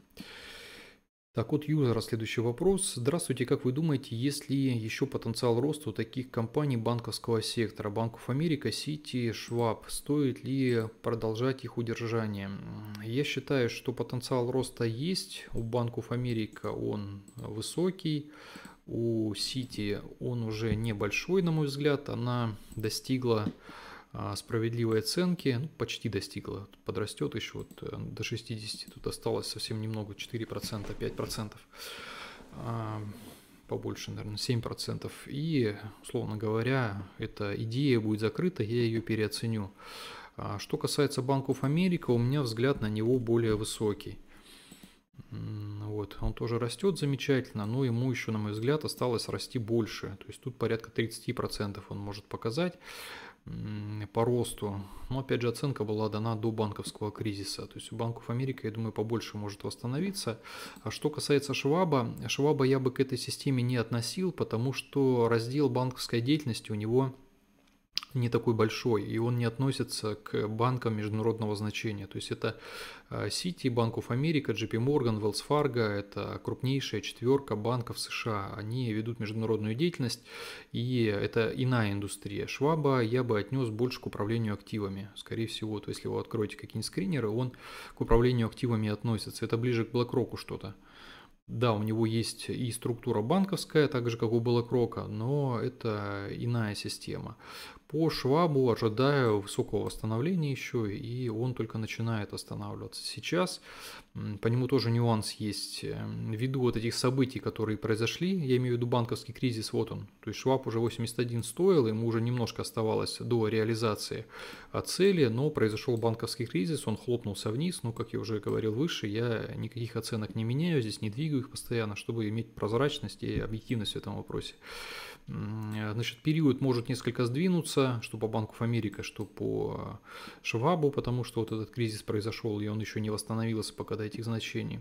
Так, от юзера следующий вопрос. Здравствуйте, как вы думаете, есть ли еще потенциал роста у таких компаний банковского сектора, Банков Америка, Сити, Шваб? Стоит ли продолжать их удержание? Я считаю, что потенциал роста есть. У Банков Америка он высокий, у Сити он уже небольшой, на мой взгляд. Она достигла справедливой оценки, ну, почти достигла, подрастет еще вот э, до 60, тут осталось совсем немного, 4%, 5%, а, побольше, наверное, 7%. И, условно говоря, эта идея будет закрыта, я ее переоценю. А, что касается Банков Америка, у меня взгляд на него более высокий. Вот, он тоже растет замечательно, но ему еще, на мой взгляд, осталось расти больше. То есть тут порядка 30% он может показать по росту. Но опять же оценка была дана до банковского кризиса. То есть у Банков Америки, я думаю, побольше может восстановиться. А что касается Шваба, Шваба я бы к этой системе не относил, потому что раздел банковской деятельности у него не такой большой, и он не относится к банкам международного значения. То есть это Citi, Bank of America, JP Morgan, Wells Fargo, это крупнейшая четверка банков США. Они ведут международную деятельность, и это иная индустрия. Шваба я бы отнес больше к управлению активами. Скорее всего, то если вы откроете какие-нибудь скринеры, он к управлению активами относится. Это ближе к BlackRock что-то. Да, у него есть и структура банковская, так же как у BlackRock, но это иная система. По Швабу ожидаю высокого восстановления еще, и он только начинает восстанавливаться. Сейчас по нему тоже нюанс есть. Эм, ввиду вот этих событий, которые произошли, я имею в виду банковский кризис, вот он. То есть Шваб уже 81 стоил, ему уже немножко оставалось до реализации цели, но произошел банковский кризис, он хлопнулся вниз, но, как я уже говорил выше, я никаких оценок не меняю, здесь не двигаю их постоянно, чтобы иметь прозрачность и объективность в этом вопросе. Значит, период может несколько сдвинуться, что по Банку Америка, что по Швабу, потому что вот этот кризис произошел, и он еще не восстановился пока до этих значений.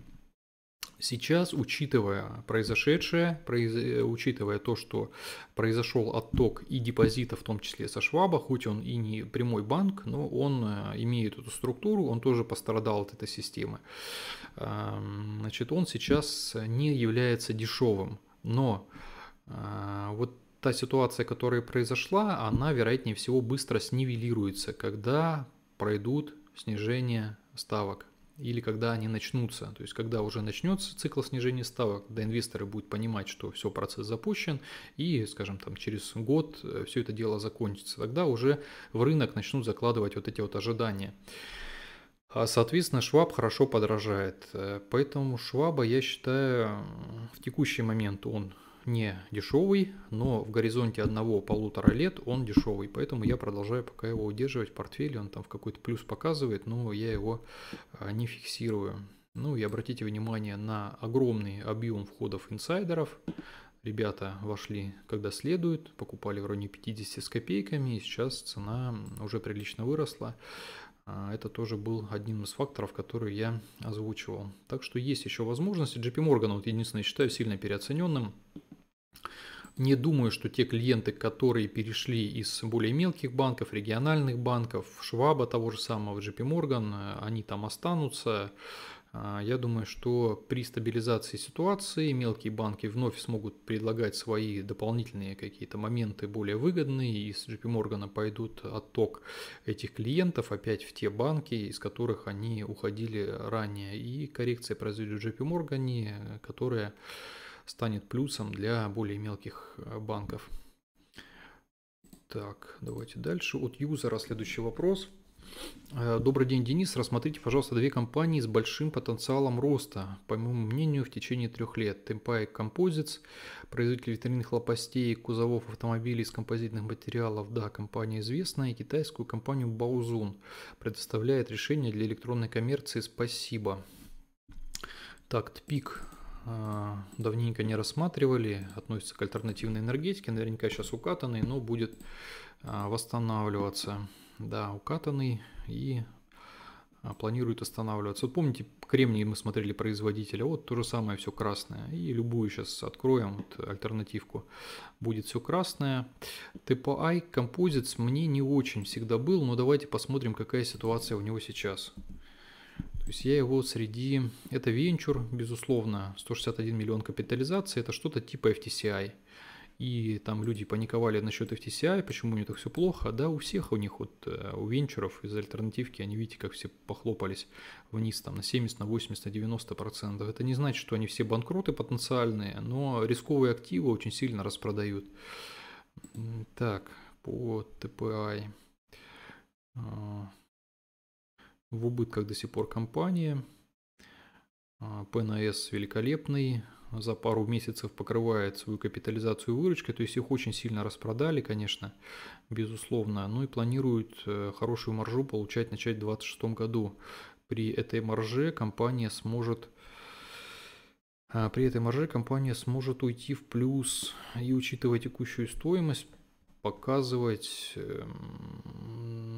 Сейчас, учитывая произошедшее, произ... учитывая то, что произошел отток и депозитов, в том числе со Шваба, хоть он и не прямой банк, но он э, имеет эту структуру, он тоже пострадал от этой системы. Значит, он сейчас не является дешевым, но вот та ситуация, которая произошла, она, вероятнее всего, быстро снивелируется, когда пройдут снижение ставок или когда они начнутся. То есть, когда уже начнется цикл снижения ставок, когда инвесторы будут понимать, что все, процесс запущен, и, скажем, там, через год э, все это дело закончится, тогда уже в рынок начнут закладывать вот эти вот ожидания. А, соответственно, Шваб хорошо подражает. Э, поэтому Шваба, я считаю, в текущий момент он не дешевый, но в горизонте одного-полутора лет он дешевый, поэтому я продолжаю пока его удерживать в портфеле, он там в какой-то плюс показывает, но я его а, не фиксирую. Ну и обратите внимание на огромный объем входов инсайдеров. Ребята вошли когда следует, покупали в районе 50 с копейками, и сейчас цена уже прилично выросла. А, это тоже был одним из факторов, которые я озвучивал. Так что есть еще возможности. JP Morgan, вот единственное, считаю сильно переоцененным. Не думаю, что те клиенты, которые перешли из более мелких банков, региональных банков, Шваба того же самого, JP Morgan, они там останутся. А, я думаю, что при стабилизации ситуации мелкие банки вновь смогут предлагать свои дополнительные какие-то моменты более выгодные, и с JP Morgan пойдут отток этих клиентов опять в те банки, из которых они уходили ранее, и коррекция произойдет в JP Morgan, которая станет плюсом для более мелких э, банков. Так, давайте дальше. От юзера следующий вопрос – Э, добрый день, Денис. Рассмотрите, пожалуйста, две компании с большим потенциалом роста, по моему мнению, в течение трех лет. Tempai Composites, производитель ветряных лопастей, кузовов автомобилей из композитных материалов, да, компания известная, и китайскую компанию Baozun предоставляет решение для электронной коммерции. Спасибо. Так, ТПИК давненько не рассматривали, относится к альтернативной энергетике, наверняка сейчас укатанный, но будет э, восстанавливаться да, укатанный и а, планирует останавливаться. Вот помните, кремний мы смотрели производителя, вот то же самое все красное. И любую сейчас откроем, вот альтернативку, будет все красное. TPI Composites мне не очень всегда был, но давайте посмотрим, какая ситуация у него сейчас. То есть я его среди... Это венчур, безусловно, 161 миллион капитализации, это что-то типа FTCI и там люди паниковали насчет FTCI, почему у них так все плохо, да, у всех у них вот, э, у венчуров из альтернативки, они, видите, как все похлопались вниз там на 70, на 80, на 90 процентов. Это не значит, что они все банкроты потенциальные, но рисковые активы очень сильно распродают. Так, по TPI. В убытках до сих пор компания. ПНС а, великолепный, за пару месяцев покрывает свою капитализацию выручкой, то есть их очень сильно распродали, конечно, безусловно, ну и планируют э, хорошую маржу получать начать в 2026 году. При этой марже компания сможет а, при этой марже компания сможет уйти в плюс и учитывая текущую стоимость показывать эм,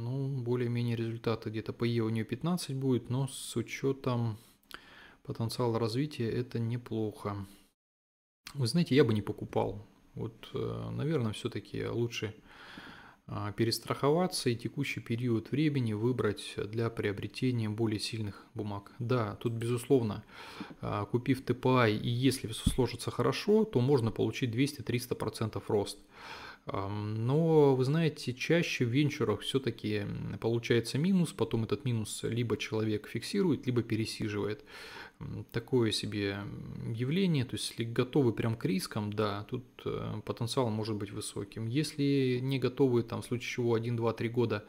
ну, более-менее результаты. Где-то по Е у нее 15 будет, но с учетом потенциал развития это неплохо. Вы знаете, я бы не покупал. Вот, э, наверное, все-таки лучше а, перестраховаться и текущий период времени выбрать для приобретения более сильных бумаг. Да, тут безусловно, а, купив TPI и если все сложится хорошо, то можно получить 200-300% рост. Но, вы знаете, чаще в венчурах все-таки получается минус, потом этот минус либо человек фиксирует, либо пересиживает такое себе явление. То есть, если готовы прям к рискам, да, тут э, потенциал может быть высоким. Если не готовы, там, в случае чего 1, 2, 3 года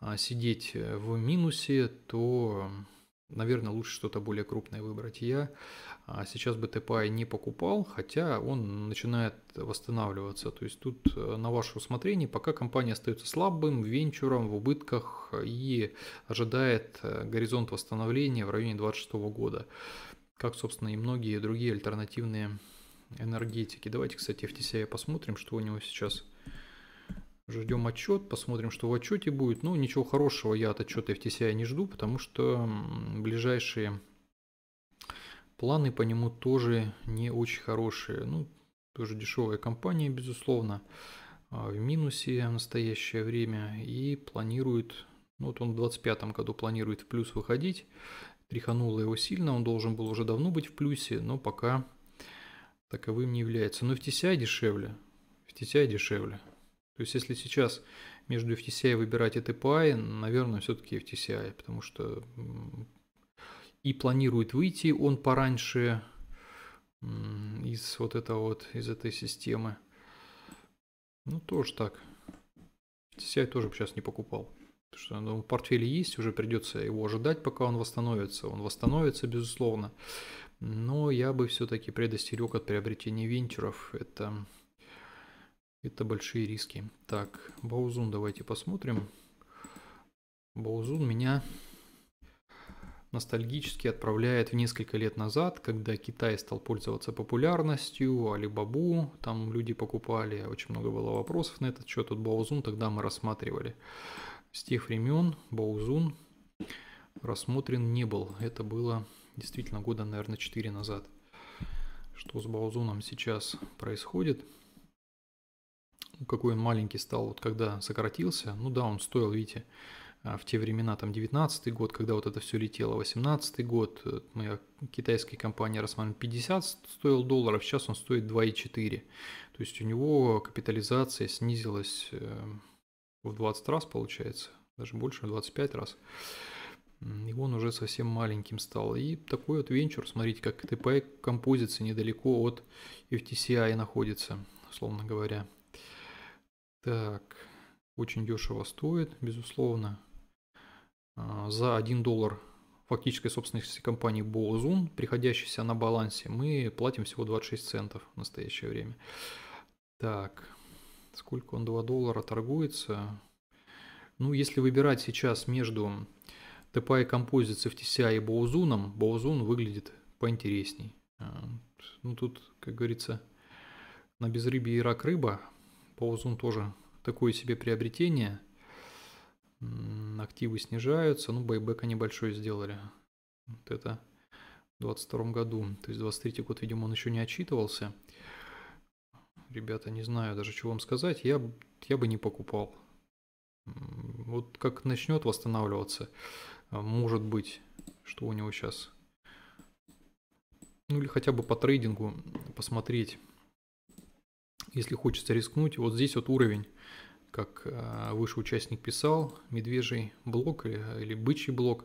а, сидеть э, в минусе, то, наверное, лучше что-то более крупное выбрать. Я а, сейчас бы TPI не покупал, хотя он начинает восстанавливаться. То есть тут э, на ваше усмотрение, пока компания остается слабым, венчуром, в убытках и ожидает э, горизонт восстановления в районе 2026 года. Как, собственно, и многие другие альтернативные энергетики. Давайте, кстати, FTCI посмотрим, что у него сейчас. Ждем отчет, посмотрим, что в отчете будет. Ну, ничего хорошего я от отчета FTCI не жду, потому что ближайшие планы по нему тоже не очень хорошие. Ну, тоже дешевая компания, безусловно, а, в минусе в настоящее время и планирует, ну вот он в 2025 году планирует в плюс выходить, тряхануло его сильно, он должен был уже давно быть в плюсе, но пока таковым не является. Но FTCI дешевле, FTCI дешевле. То есть если сейчас между FTCI выбирать и TPI, наверное, все-таки FTCI, потому что и планирует выйти он пораньше, из вот этого вот, из этой системы. Ну, тоже так. TCI тоже сейчас не покупал. Потому что ну, в портфеле есть, уже придется его ожидать, пока он восстановится. Он восстановится, безусловно. Но я бы все-таки предостерег от приобретения венчуров. Это, это большие риски. Так, Баузун давайте посмотрим. Баузун меня ностальгически отправляет в несколько лет назад, когда Китай стал пользоваться популярностью, Алибабу, там люди покупали, очень много было вопросов на этот счет, вот Баузун тогда мы рассматривали. С тех времен Баузун рассмотрен не был. Это было действительно года, наверное, 4 назад. Что с Баузуном сейчас происходит? Какой он маленький стал, вот когда сократился. Ну да, он стоил, видите, в те времена, там 19 год, когда вот это все летело, 18 год, э, моя китайская компания рассматривала 50 стоил долларов, сейчас он стоит 2,4. То есть у него капитализация снизилась э, в 20 раз, получается, даже больше, в 25 раз. И он уже совсем маленьким стал. И такой вот венчур, смотрите, как TPI композиция недалеко от FTCI находится, условно говоря. Так, очень дешево стоит, безусловно. А, за 1 доллар фактической собственности компании Bozun, приходящейся на балансе, мы платим всего 26 центов в настоящее время. Так, сколько он 2 доллара торгуется? Ну, если выбирать сейчас между TPI Composites, FTCI и Bozun, Bozun выглядит поинтересней. А, ну, тут, как говорится, на безрыбье и рак рыба. Bozun тоже такое себе приобретение – активы снижаются, ну, байбека небольшой сделали. Вот это в 22 году, то есть 23 год, видимо, он еще не отчитывался. Ребята, не знаю даже, что вам сказать, я, я бы не покупал. Вот как начнет восстанавливаться, а, может быть, что у него сейчас. Ну или хотя бы по трейдингу посмотреть, если хочется рискнуть. Вот здесь вот уровень как э, выше участник писал, медвежий блок или, или бычий блок.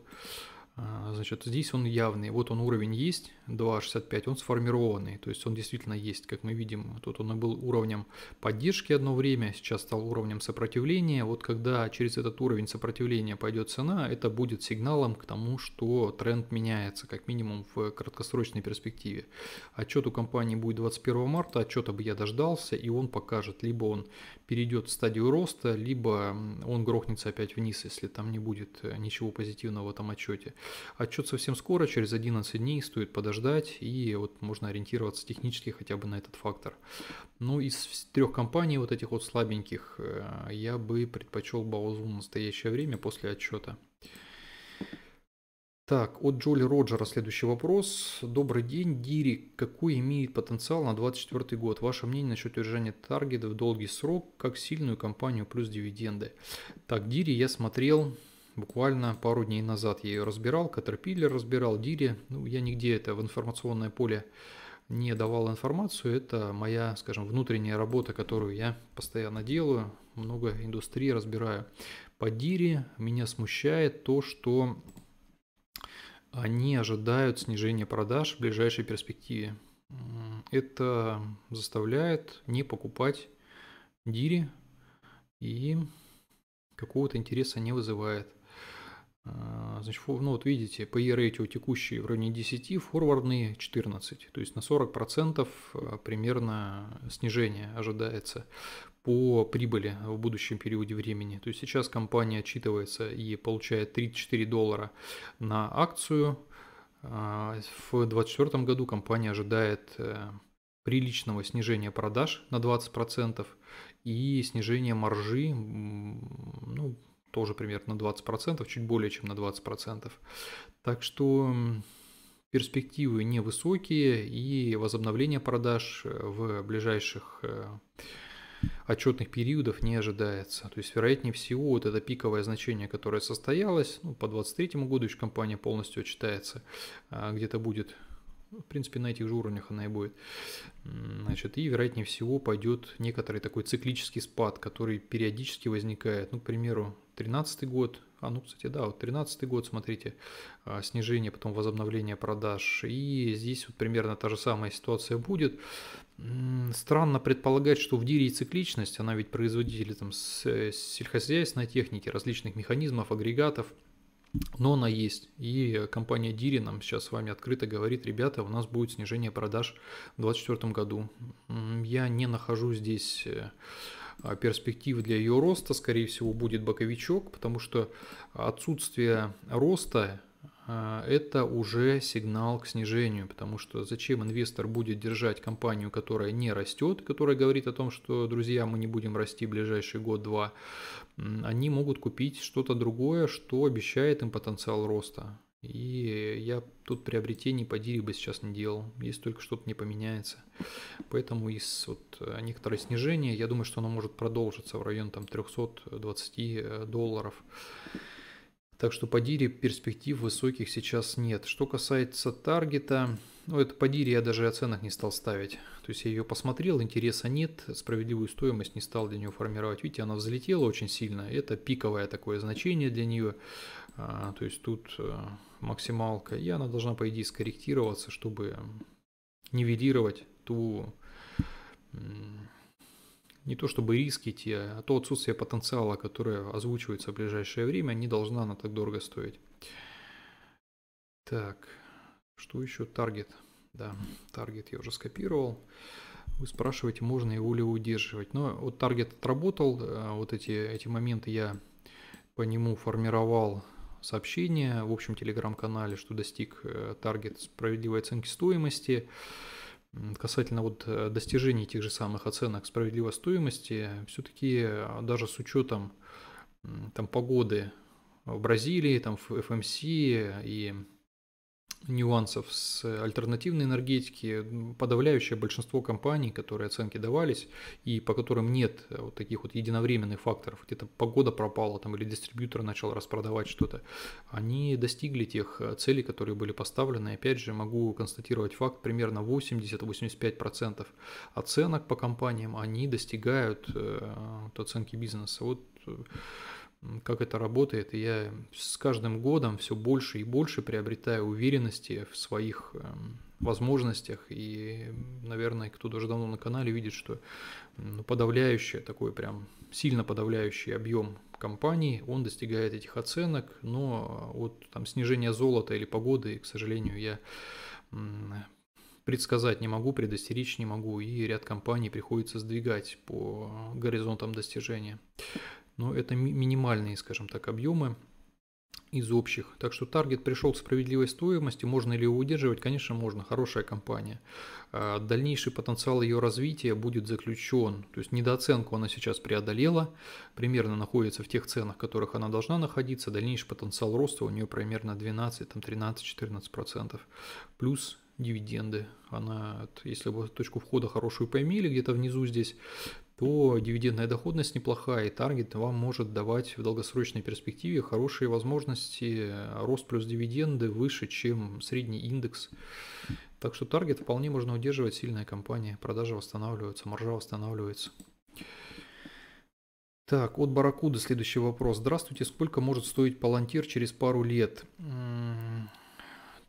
А, значит, здесь он явный. Вот он уровень есть, 2.65, он сформированный. То есть он действительно есть, как мы видим. Тут он был уровнем поддержки одно время, сейчас стал уровнем сопротивления. Вот когда через этот уровень сопротивления пойдет цена, это будет сигналом к тому, что тренд меняется, как минимум в краткосрочной перспективе. Отчет у компании будет 21 марта, отчета бы я дождался, и он покажет, либо он перейдет в стадию роста, либо он грохнется опять вниз, если там не будет э, ничего позитивного в этом отчете. Отчет совсем скоро, через 11 дней стоит подождать, и вот можно ориентироваться технически хотя бы на этот фактор. Ну, из трех компаний вот этих вот слабеньких э, я бы предпочел Баузу в настоящее время после отчета. Так, от Джоли Роджера следующий вопрос. Добрый день, Дири. Какой имеет потенциал на 2024 год? Ваше мнение насчет удержания таргета в долгий срок, как сильную компанию плюс дивиденды? Так, Дири я смотрел буквально пару дней назад. Я ее разбирал, Caterpillar разбирал, Дири. Ну, я нигде это в информационное поле не давал информацию. Это моя, скажем, внутренняя работа, которую я постоянно делаю. Много индустрии разбираю. По Дири меня смущает то, что они ожидают снижения продаж в ближайшей перспективе. Это заставляет не покупать дири и какого-то интереса не вызывает. А, значит, ну вот видите, по E-рейтио текущий в районе 10, форвардные 14, то есть на 40% а, примерно снижение ожидается по прибыли в будущем периоде времени. То есть сейчас компания отчитывается и получает 34 доллара на акцию. А, в 2024 году компания ожидает э, приличного снижения продаж на 20% и снижения маржи ну, тоже примерно на 20%, чуть более чем на 20%. Так что перспективы невысокие и возобновление продаж в ближайших э, отчетных периодов не ожидается. То есть, вероятнее всего, вот это пиковое значение, которое состоялось, ну, по 2023 году еще компания полностью отчитается, а, где-то будет в принципе, на этих же уровнях она и будет. Значит, и, вероятнее всего, пойдет некоторый такой циклический спад, который периодически возникает. Ну, к примеру, 13 год, а ну, кстати, да, вот 13 год, смотрите, а, снижение, потом возобновление продаж. И здесь вот примерно та же самая ситуация будет. Странно предполагать, что в Дире цикличность, она ведь производитель там сельскохозяйственной техники, различных механизмов, агрегатов, но она есть. И компания Дири нам сейчас с вами открыто говорит, ребята, у нас будет снижение продаж в 2024 году. Я не нахожу здесь э, а, перспектив для ее роста, скорее всего, будет боковичок, потому что отсутствие роста это уже сигнал к снижению, потому что зачем инвестор будет держать компанию, которая не растет, которая говорит о том, что, друзья, мы не будем расти в ближайший год-два, они могут купить что-то другое, что обещает им потенциал роста. И я тут приобретений по Дире бы сейчас не делал, если только что-то не поменяется. Поэтому из вот э, некоторое снижение, я думаю, что оно может продолжиться в районе там 320 э, долларов. Так что по Дире перспектив высоких сейчас нет. Что касается таргета, ну это по Дире я даже оценок не стал ставить. То есть я ее посмотрел, интереса нет, справедливую стоимость не стал для нее формировать. Видите, она взлетела очень сильно, это пиковое такое значение для нее. А, то есть тут э, максималка, и она должна, по идее, скорректироваться, чтобы нивелировать ту не то чтобы риски те, а то отсутствие потенциала, которое озвучивается в ближайшее время, не должна она так дорого стоить. Так, что еще? Таргет. Да, таргет я уже скопировал. Вы спрашиваете, можно его ли удерживать. Но вот таргет отработал, э, вот эти, эти моменты я по нему формировал сообщение в общем телеграм-канале, что достиг э, таргет справедливой оценки стоимости. Касательно вот э, достижений тех же самых оценок справедливой стоимости, все-таки э, даже с учетом там погоды в Бразилии, там в FMC и нюансов с альтернативной энергетики. Подавляющее большинство компаний, которые оценки давались, и по которым нет вот таких вот единовременных факторов, где-то погода пропала там, или дистрибьютор начал распродавать что-то, они достигли тех целей, которые были поставлены. И опять же, могу констатировать факт, примерно 80-85% оценок по компаниям, они достигают э, оценки бизнеса. Вот э, как это работает, и я с каждым годом все больше и больше приобретаю уверенности в своих эм, возможностях, и, наверное, кто даже давно на канале видит, что ну, подавляющий, такой прям сильно подавляющий объем компаний, он достигает этих оценок, но от там, снижения золота или погоды, к сожалению, я предсказать не могу, предостеречь не могу, и ряд компаний приходится сдвигать по горизонтам достижения но это минимальные, скажем так, объемы из общих. Так что таргет пришел к справедливой стоимости, можно ли его удерживать? Конечно, можно, хорошая компания. А, дальнейший потенциал ее развития будет заключен, то есть недооценку она сейчас преодолела, примерно находится в тех ценах, в которых она должна находиться, дальнейший потенциал роста у нее примерно 12, там 13-14%, плюс дивиденды. Она, если вы точку входа хорошую поймели, где-то внизу здесь, то дивидендная доходность неплохая, и таргет вам может давать в долгосрочной перспективе хорошие возможности, рост плюс дивиденды выше, чем средний индекс. Так что таргет вполне можно удерживать, сильная компания, продажи восстанавливаются, маржа восстанавливается. Так, от Баракуда следующий вопрос. Здравствуйте, сколько может стоить Палантир через пару лет?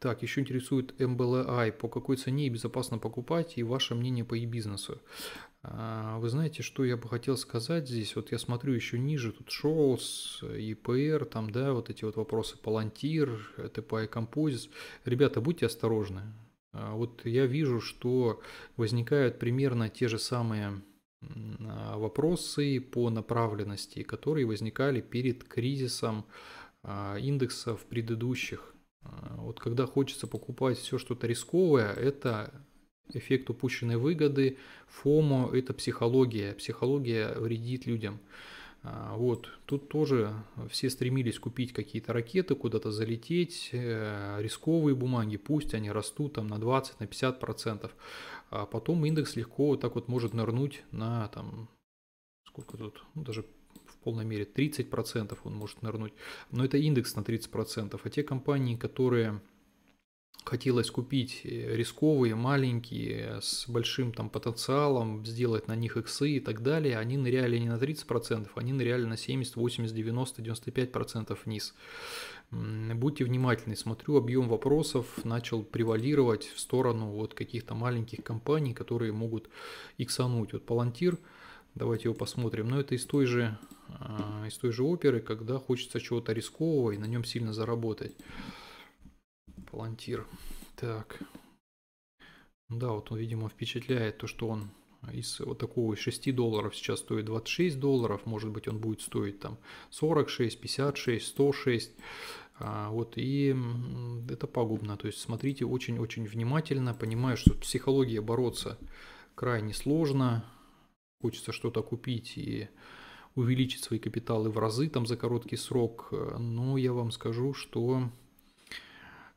Так, еще интересует MBLI, по какой цене и безопасно покупать, и ваше мнение по e-бизнесу. А, вы знаете, что я бы хотел сказать здесь? Вот я смотрю еще ниже, тут Шоус, EPR, там, да, вот эти вот вопросы, Palantir, TPI Composites. Ребята, будьте осторожны. А, вот я вижу, что возникают примерно те же самые а, вопросы по направленности, которые возникали перед кризисом индексов предыдущих. Вот когда хочется покупать все что-то рисковое, это эффект упущенной выгоды, ФОМО – это психология. Психология вредит людям. А, вот, тут тоже все стремились купить какие-то ракеты, куда-то залететь, э, рисковые бумаги, пусть они растут там на 20, на 50 процентов, а потом индекс легко вот так вот может нырнуть на там, сколько тут, ну, даже полной мере 30 процентов он может нырнуть, но это индекс на 30 процентов, а те компании, которые хотелось купить э, рисковые, маленькие, с большим там потенциалом, сделать на них иксы и так далее, они ныряли не на 30%, они ныряли на 70, 80, 90, 95% вниз. Будьте внимательны, смотрю, объем вопросов начал превалировать в сторону вот каких-то маленьких компаний, которые могут иксануть. Вот Palantir, давайте его посмотрим, но это из той же, а, из той же оперы, когда хочется чего-то рискового и на нем сильно заработать. Палантир. Так. Да, вот он, видимо, впечатляет то, что он из вот такого из 6 долларов сейчас стоит 26 долларов, может быть он будет стоить там 46, 56, 106. А, вот, и это пагубно. То есть смотрите очень-очень внимательно, понимаю, что психология бороться крайне сложно. Хочется что-то купить и увеличить свои капиталы в разы там за короткий срок. Но я вам скажу, что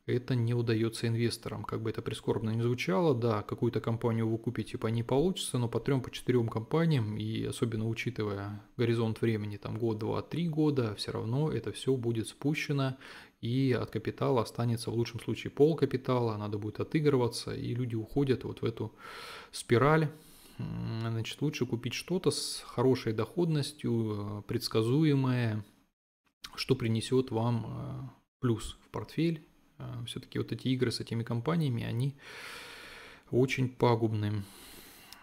это не удается инвесторам. Как бы это прискорбно не звучало, да, какую-то компанию вы купите, по ней получится, но по трем, по четырем компаниям, и особенно учитывая горизонт времени, там год, два, три года, все равно это все будет спущено, и от капитала останется в лучшем случае пол капитала, надо будет отыгрываться, и люди уходят вот в эту спираль. Значит, лучше купить что-то с хорошей доходностью, предсказуемое, что принесет вам э, плюс в портфель а, Все-таки вот эти игры с этими компаниями, они очень пагубны.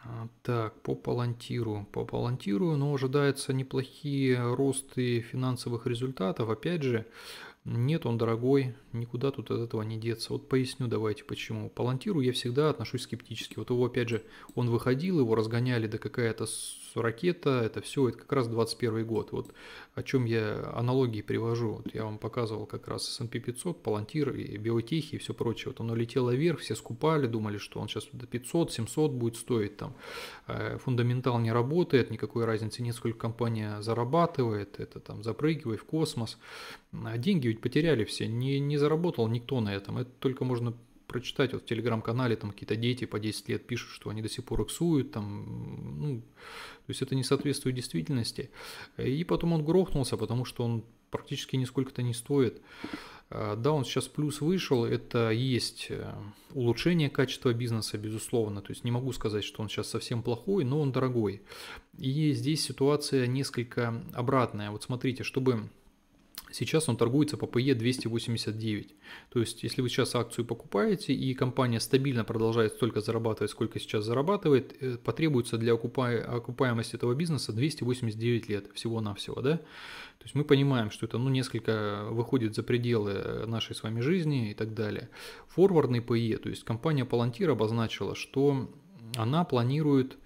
А, так, по Палантиру. По Палантиру, но ожидаются неплохие росты финансовых результатов. Опять же, нет, он дорогой, никуда тут от этого не деться. Вот поясню давайте почему. Палантиру я всегда отношусь скептически. Вот его, опять же, он выходил, его разгоняли, да какая-то ракета, это все, это как раз 21 год. Вот о чем я аналогии привожу. Вот я вам показывал как раз S&P 500, Палантир и биотехи и все прочее. Вот оно летело вверх, все скупали, думали, что он сейчас до 500, 700 будет стоить. Там э, фундаментал не работает, никакой разницы нет, сколько компания зарабатывает, это там запрыгивай в космос. А деньги ведь потеряли все, не, не заработал никто на этом. Это только можно прочитать вот в телеграм-канале, там какие-то дети по 10 лет пишут, что они до сих пор иксуют, там, ну, то есть это не соответствует действительности. И потом он грохнулся, потому что он практически нисколько-то не стоит. А, да, он сейчас плюс вышел, это есть э, улучшение качества бизнеса, безусловно. То есть не могу сказать, что он сейчас совсем плохой, но он дорогой. И здесь ситуация несколько обратная. Вот смотрите, чтобы Сейчас он торгуется по PE 289. То есть, если вы сейчас акцию покупаете и компания стабильно продолжает столько зарабатывать, сколько сейчас зарабатывает, э, потребуется для окупаемости этого бизнеса 289 лет всего-навсего. Да? То есть мы понимаем, что это ну, несколько выходит за пределы нашей с вами жизни и так далее. Форвардный PE, то есть компания Palantir обозначила, что она планирует Э,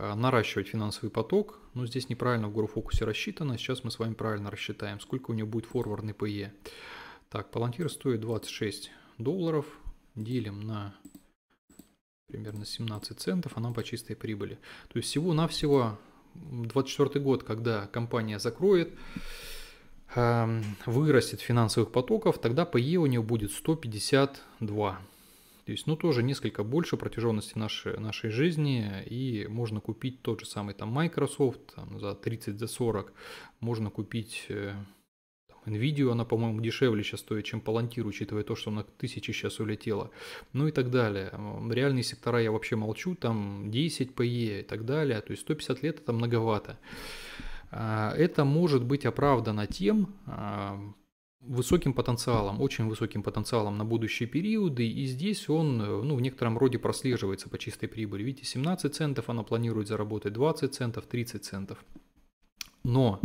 наращивать финансовый поток, но здесь неправильно в Гуруфокусе рассчитано, сейчас мы с вами правильно рассчитаем, сколько у него будет форвардный PE. Так, Палантир стоит 26 долларов, делим на примерно 17 центов, она по чистой прибыли. То есть всего-навсего 24 год, когда компания закроет, эм, вырастет финансовых потоков, тогда PE у нее будет 152. То есть, ну, тоже несколько больше протяженности нашей, нашей жизни, и можно купить тот же самый там Microsoft там, за 30, за 40, можно купить э, там, Nvidia, она, по-моему, дешевле сейчас стоит, чем Palantir, учитывая то, что она к тысяче сейчас улетела, ну и так далее. Реальные сектора я вообще молчу, там 10 PE и так далее, то есть 150 лет это многовато. А, это может быть оправдано тем, а, высоким потенциалом, очень высоким потенциалом на будущие периоды, и здесь он э, ну, в некотором роде прослеживается по чистой прибыли. Видите, 17 центов она планирует заработать, 20 центов, 30 центов. Но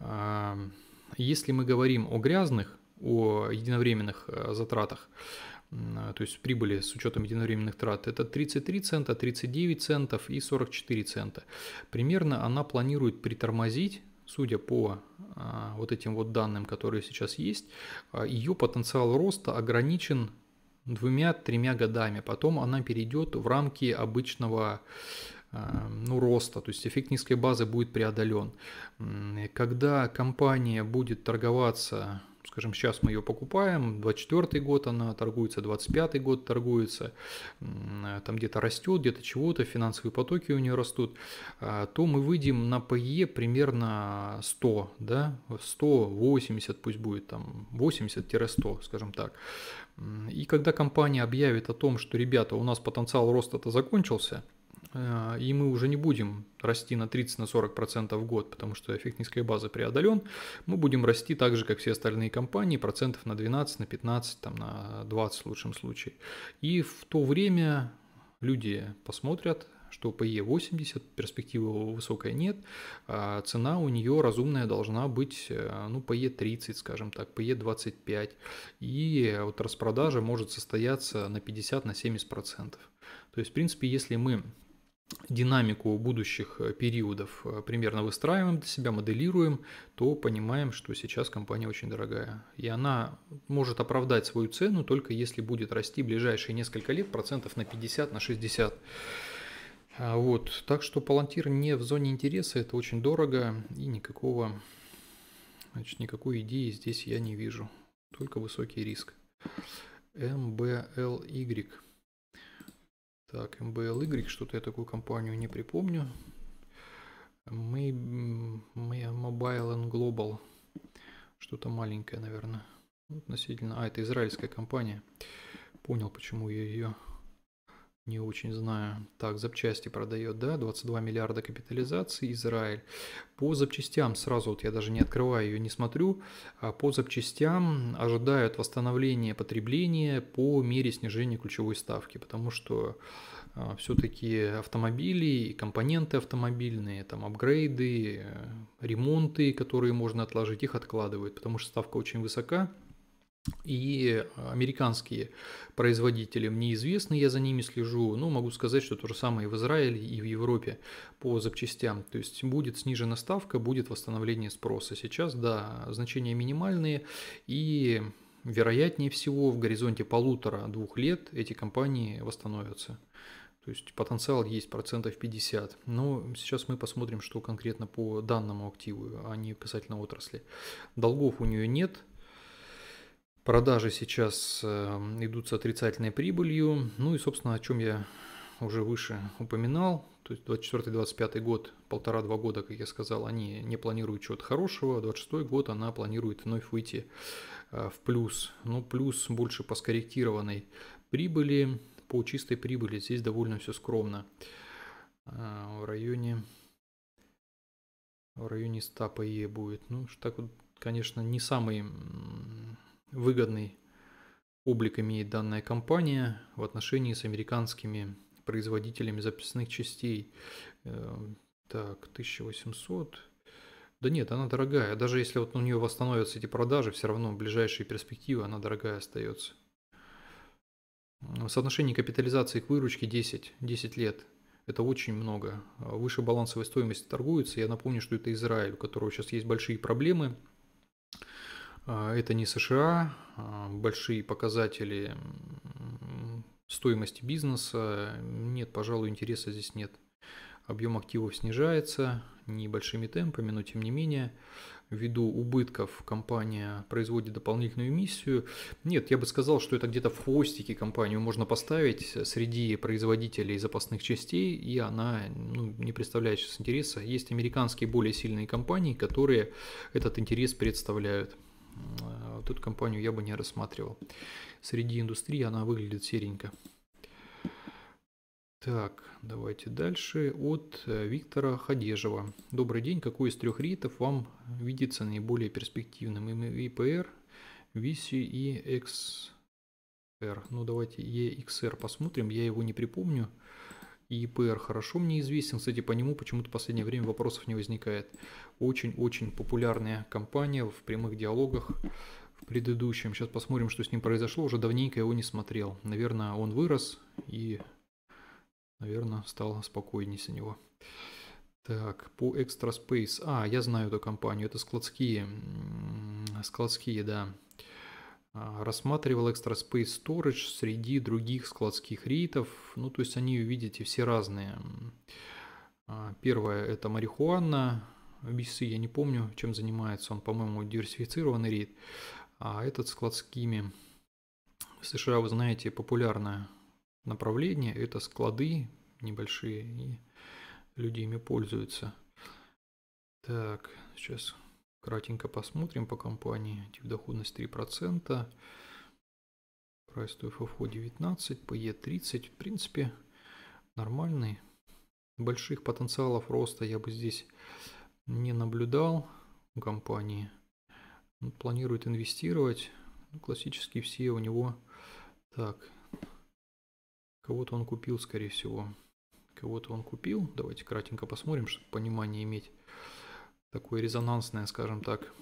э, если мы говорим о грязных, о единовременных э, затратах, то есть прибыли с учетом единовременных трат, это 33 цента, 39 центов и 44 цента. Примерно она планирует притормозить судя по вот этим вот данным, которые сейчас есть, а, ее потенциал роста ограничен двумя-тремя годами. Потом она перейдет в рамки обычного а, ну, роста, то есть эффект низкой базы будет преодолен. Когда компания будет торговаться скажем, сейчас мы ее покупаем, 24 год она торгуется, 25 год торгуется, там где-то растет, где-то чего-то, финансовые потоки у нее растут, а, то мы выйдем на PE примерно 100, да, 180 пусть будет, там 80-100, скажем так. И когда компания объявит о том, что, ребята, у нас потенциал роста-то закончился, и мы уже не будем расти на 30-40% в год, потому что эффект низкой базы преодолен, мы будем расти так же, как все остальные компании, процентов на 12, на 15, там, на 20 в лучшем случае. И в то время люди посмотрят, что PE 80, перспективы высокой нет, а цена у нее разумная должна быть, э, ну, PE 30, скажем так, PE 25, и вот распродажа может состояться на 50-70%. На То есть, в принципе, если мы динамику будущих э, периодов э, примерно выстраиваем для себя, моделируем, то понимаем, что сейчас компания очень дорогая. И она может оправдать свою цену только если будет расти ближайшие несколько лет процентов на 50, на 60. А вот. Так что Palantir не в зоне интереса, это очень дорого и никакого, значит, никакой идеи здесь я не вижу. Только высокий риск. MBLY. Так, MBLY, что-то я такую компанию не припомню. Мы, мы Mobile and Global. Что-то маленькое, наверное. Относительно. А, это израильская компания. Понял, почему я ее не очень знаю. Так, запчасти продает, да, 22 миллиарда капитализации, Израиль. По запчастям сразу, вот я даже не открываю ее, не смотрю, а по запчастям ожидают восстановления потребления по мере снижения ключевой ставки, потому что а, все-таки автомобили, компоненты автомобильные, там апгрейды, э, ремонты, которые можно отложить, их откладывают, потому что ставка очень высока, и американские производители мне известны, я за ними слежу. Ну, могу сказать, что то же самое и в Израиле, и в Европе по запчастям. То есть будет снижена ставка, будет восстановление спроса. Сейчас, да, значения минимальные, и вероятнее всего в горизонте полутора-двух лет эти компании восстановятся. То есть потенциал есть процентов 50. Но сейчас мы посмотрим, что конкретно по данному активу, а не касательно отрасли. Долгов у нее нет, Продажи сейчас эм, идут с отрицательной прибылью. Ну и, собственно, о чем я уже выше упоминал. То есть 24-25 год, полтора-два года, как я сказал, они не планируют чего-то хорошего. 26 год она планирует вновь выйти э, в плюс. Но плюс больше по скорректированной прибыли. По чистой прибыли здесь довольно все скромно. Э, в районе в районе 100 ПЕ будет. Ну, так вот, конечно, не самый выгодный облик имеет данная компания в отношении с американскими производителями записных частей. Э, так, 1800. Да нет, она дорогая. Даже если вот у нее восстановятся эти продажи, все равно в ближайшие перспективы она дорогая остается. Соотношение капитализации к выручке 10, 10 лет. Это очень много. Выше балансовой стоимости торгуется. Я напомню, что это Израиль, у которого сейчас есть большие проблемы – это не США, а, большие показатели стоимости бизнеса. Нет, пожалуй, интереса здесь нет. Объем активов снижается небольшими темпами, но тем не менее, ввиду убытков компания производит дополнительную эмиссию. Нет, я бы сказал, что это где-то в хвостике компанию можно поставить среди производителей запасных частей, и она ну, не представляет сейчас интереса. Есть американские более сильные компании, которые этот интерес представляют. Вот эту компанию я бы не рассматривал. Среди индустрии она выглядит серенько. Так, давайте дальше. От э, Виктора Хадежева. Добрый день. Какой из трех ритов вам видится наиболее перспективным? ИПР, VC и XR. Ну, давайте EXR посмотрим. Я его не припомню. ИПР хорошо мне известен. Кстати, по нему почему-то в последнее время вопросов не возникает. Очень-очень популярная компания в прямых диалогах в предыдущем. Сейчас посмотрим, что с ним произошло. Уже давненько его не смотрел. Наверное, он вырос и, наверное, стал спокойнее с него. Так, по Extra Space. А, я знаю эту компанию. Это складские. Складские, да. А, рассматривал Extra Space Storage среди других складских рейтов. Ну, то есть они, видите, все разные. А, первое – это марихуана. BC я не помню, чем занимается. Он, по-моему, диверсифицированный рейд. А этот складскими. В США, вы знаете, популярное направление – это склады небольшие, и люди ими пользуются. Так, сейчас Кратенько посмотрим по компании. Тип доходность 3%. Прайс to FFO 19, PE 30. В принципе, нормальный. Больших потенциалов роста я бы здесь не наблюдал у компании. Он планирует инвестировать. Ну, классические все у него. Так, кого-то он купил, скорее всего. Кого-то он купил. Давайте кратенько посмотрим, чтобы понимание иметь такой резонансный, скажем так,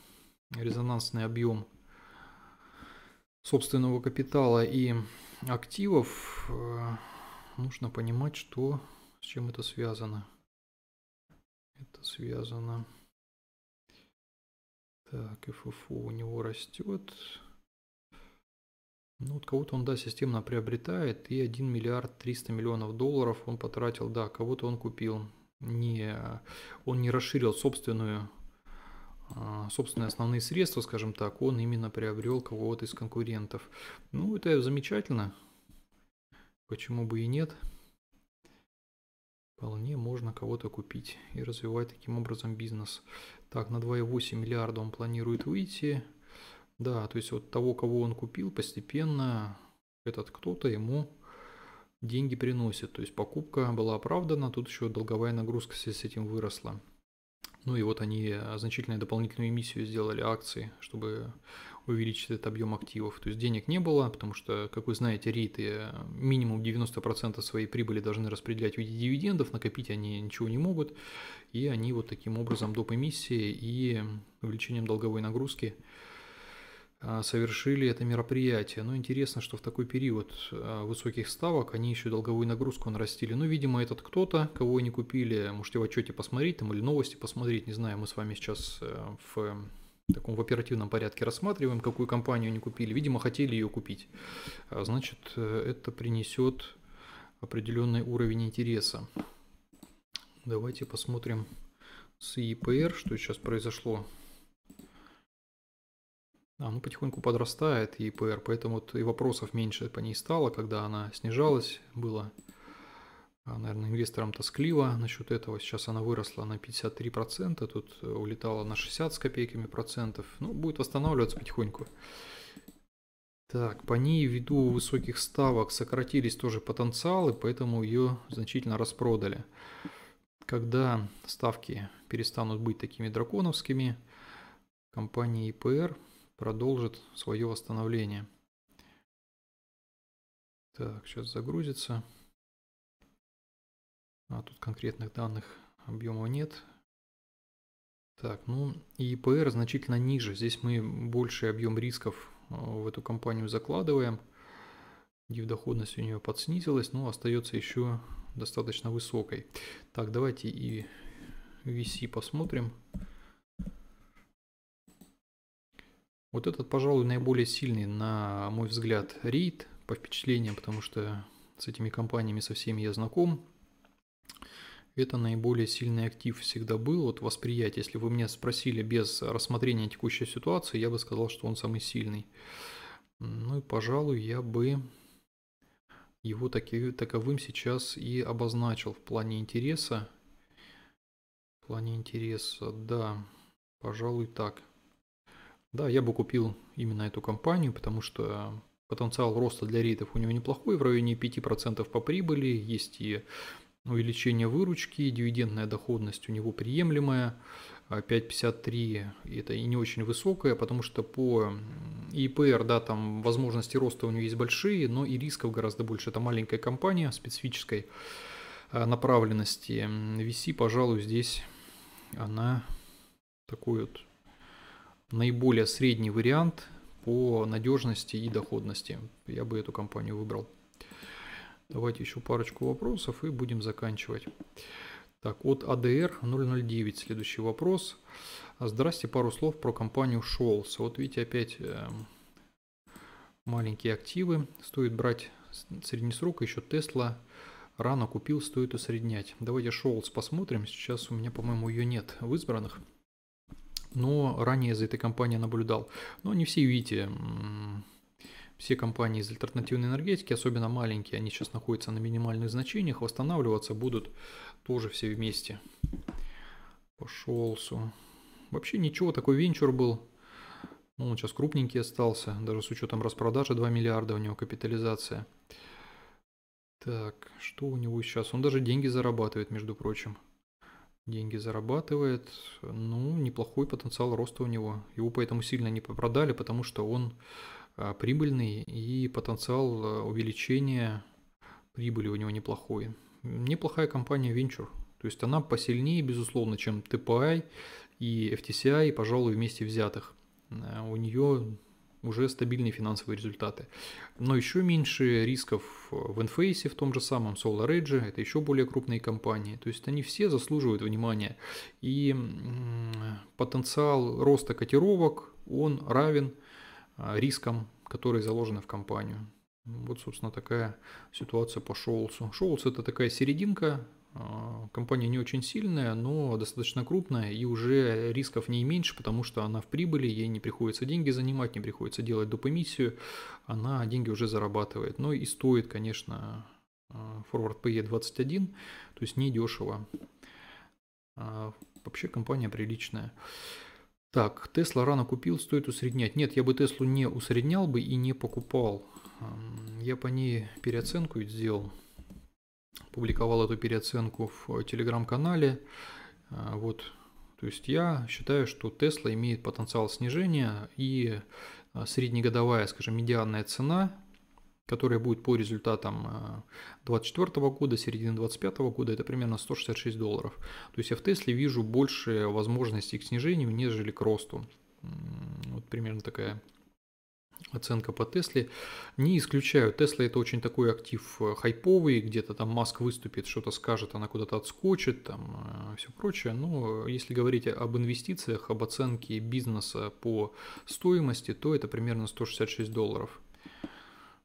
резонансный объем собственного капитала и активов, э, нужно понимать, что С чем это связано? Это связано... Так, ФФО у него растет. Ну, вот кого-то он, да, системно приобретает, и 1 миллиард 300 миллионов долларов он потратил, да, кого-то он купил. Не, он не расширил собственную, а, собственные основные средства, скажем так, он именно приобрел кого-то из конкурентов. Ну, это замечательно, почему бы и нет. Вполне можно кого-то купить и развивать таким образом бизнес. Так, на 2,8 миллиарда он планирует выйти. Да, то есть вот того, кого он купил, постепенно этот кто-то ему деньги приносит. То есть покупка была оправдана, тут еще долговая нагрузка с этим выросла. Ну и вот они значительную дополнительную эмиссию сделали акции, чтобы увеличить этот объем активов. То есть денег не было, потому что, как вы знаете, рейты минимум 90% своей прибыли должны распределять в виде дивидендов, накопить они ничего не могут, и они вот таким образом доп. эмиссии и увеличением долговой нагрузки а, совершили это мероприятие. Но интересно, что в такой период а, высоких ставок они еще долговую нагрузку нарастили. Ну, видимо, этот кто-то, кого они купили, можете в отчете посмотреть там или новости посмотреть, не знаю, мы с вами сейчас э, в таком в оперативном порядке рассматриваем, какую компанию они купили. Видимо, хотели ее купить. А, значит, э, это принесет определенный уровень интереса. Давайте посмотрим с ИПР, что сейчас произошло. Ну, потихоньку подрастает ИПР, поэтому вот и вопросов меньше по ней стало, когда она снижалась, было а, наверное, инвесторам тоскливо насчет этого. Сейчас она выросла на 53%, тут э, улетала на 60 с копейками процентов. Ну, будет восстанавливаться потихоньку. Так, по ней ввиду высоких ставок сократились тоже потенциалы, поэтому ее значительно распродали. Когда ставки перестанут быть такими драконовскими, компания ИПР продолжит свое восстановление. Так, сейчас загрузится. А тут конкретных данных объема нет. Так, ну и ИПР значительно ниже. Здесь мы больший объем рисков э, в эту компанию закладываем. Див-доходность у нее подснизилась, но остается еще достаточно высокой. Так, давайте и VC посмотрим. Вот этот, пожалуй, наиболее сильный, на мой взгляд, рейд по впечатлениям, потому что с этими компаниями со всеми я знаком. Это наиболее сильный актив всегда был, вот восприятие. Если вы меня спросили без рассмотрения текущей ситуации, я бы сказал, что он самый сильный. Ну и, пожалуй, я бы его таки, таковым сейчас и обозначил в плане интереса. В плане интереса, да, пожалуй, так. Да, я бы купил именно эту компанию, потому что потенциал роста для рейтов у него неплохой, в районе 5% по прибыли, есть и увеличение выручки, дивидендная доходность у него приемлемая, 5,53 это и не очень высокая, потому что по ИПР, да, там возможности роста у него есть большие, но и рисков гораздо больше. Это маленькая компания специфической а, направленности. VC, пожалуй, здесь она такой вот наиболее средний вариант по надежности и доходности. Я бы эту компанию выбрал. Давайте еще парочку вопросов и будем заканчивать. Так, от ADR 009 следующий вопрос. Здрасте, пару слов про компанию Scholz. Вот видите, опять э, маленькие активы. Стоит брать среднесрок, еще Tesla рано купил, стоит усреднять. Давайте Scholz посмотрим. Сейчас у меня, по-моему, ее нет в избранных. Но ранее за этой компанией наблюдал. Но не все, видите, все компании из альтернативной энергетики, особенно маленькие, они сейчас находятся на минимальных значениях, восстанавливаться будут тоже все вместе. Пошелся. Вообще ничего, такой венчур был. Ну, он сейчас крупненький остался, даже с учетом распродажи 2 миллиарда у него капитализация. Так, что у него сейчас? Он даже деньги зарабатывает, между прочим. Деньги зарабатывает, ну, неплохой потенциал роста у него. Его поэтому сильно не продали, потому что он а, прибыльный и потенциал а, увеличения прибыли у него неплохой. Неплохая компания Venture. То есть она посильнее, безусловно, чем TPI и FTCI, пожалуй, вместе взятых. А, у нее уже стабильные финансовые результаты. Но еще меньше рисков в Enphase, в том же самом Solar Edge, это еще более крупные компании. То есть они все заслуживают внимания. И потенциал роста котировок, он равен а, рискам, которые заложены в компанию. Вот, собственно, такая ситуация по Шоулсу. Шоулс это такая серединка, компания не очень сильная, но достаточно крупная, и уже рисков в ней меньше, потому что она в прибыли, ей не приходится деньги занимать, не приходится делать доп. эмиссию, она деньги уже зарабатывает. Но и стоит, конечно, а, Forward PE 21, то есть не дешево. А, вообще компания приличная. Так, Тесла рано купил, стоит усреднять. Нет, я бы Теслу не усреднял бы и не покупал. Я по ней переоценку сделал публиковал эту переоценку в телеграм-канале. А, вот, то есть я считаю, что Tesla имеет потенциал снижения и а, среднегодовая, скажем, медианная цена, которая будет по результатам 2024 а, года, середины 2025 года, это примерно 166 долларов. То есть я в Тесле вижу больше возможностей к снижению, нежели к росту. Вот примерно такая оценка по Тесле. Не исключаю, Тесла это очень такой актив э, хайповый, где-то там Маск выступит, что-то скажет, она куда-то отскочит, там э, все прочее. Но если говорить об инвестициях, об оценке бизнеса по стоимости, то это примерно 166 долларов.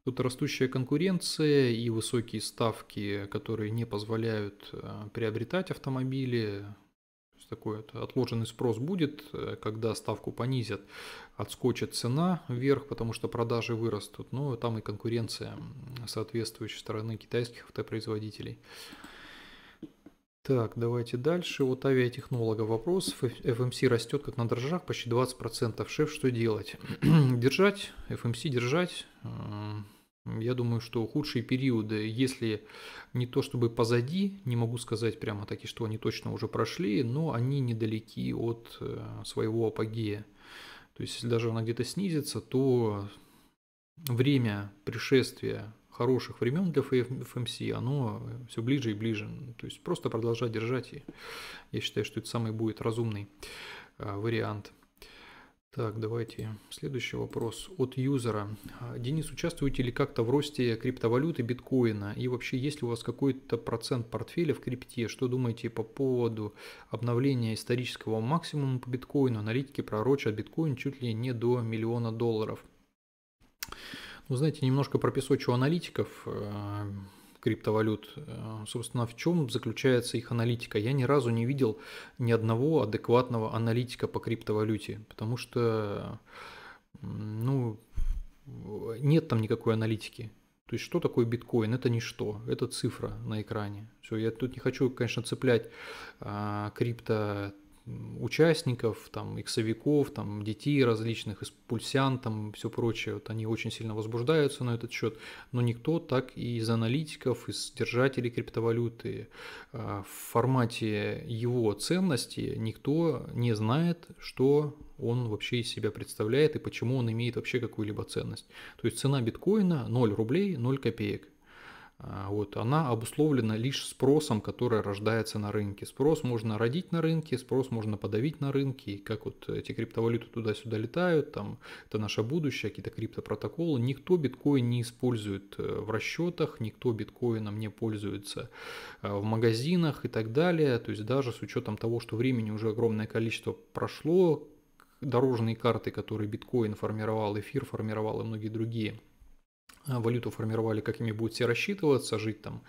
Тут растущая конкуренция и высокие ставки, которые не позволяют э, приобретать автомобили, такой отложенный спрос будет, э, когда ставку понизят, отскочит цена вверх, потому что продажи вырастут, но там и конкуренция соответствующей стороны китайских автопроизводителей. Так, давайте дальше. Вот авиатехнолога вопрос. FMC растет как на дрожжах, почти 20%. Шеф, что делать? держать, FMC держать. Я думаю, что худшие периоды, если не то чтобы позади, не могу сказать прямо таки, что они точно уже прошли, но они недалеки от э, своего апогея. То есть, если даже она где-то снизится, то время пришествия хороших времен для FMC, оно все ближе и ближе. То есть просто продолжать держать, и я считаю, что это самый будет разумный э, вариант. Так, давайте следующий вопрос от юзера. А, Денис, участвуете ли как-то в росте криптовалюты биткоина? И вообще, есть ли у вас какой-то процент портфеля в крипте? Что думаете по поводу обновления исторического максимума по биткоину? Аналитики пророчат биткоин чуть ли не до миллиона долларов. Ну, знаете, немножко пропесочу аналитиков. Криптовалют. Э, собственно, в чем заключается их аналитика? Я ни разу не видел ни одного адекватного аналитика по криптовалюте, потому что ну, нет там никакой аналитики. То есть, что такое биткоин? Это ничто, это цифра на экране. Все, я тут не хочу, конечно, цеплять а, крипто участников, там, иксовиков, там, детей различных, из пульсян, там, все прочее, вот они очень сильно возбуждаются на этот счет, но никто так и из аналитиков, из держателей криптовалюты а, в формате его ценности никто не знает, что он вообще из себя представляет и почему он имеет вообще какую-либо ценность. То есть цена биткоина 0 рублей 0 копеек. А, вот, она обусловлена лишь спросом, который рождается на рынке. Спрос можно родить на рынке, спрос можно подавить на рынке. И как вот эти криптовалюты туда-сюда летают, там, это наше будущее, какие-то криптопротоколы. Никто биткоин не использует э, в расчетах, никто биткоином не пользуется э, в магазинах и так далее. То есть даже с учетом того, что времени уже огромное количество прошло, дорожные карты, которые биткоин формировал, эфир формировал и многие другие – валюту формировали, как ими будут все рассчитываться, жить там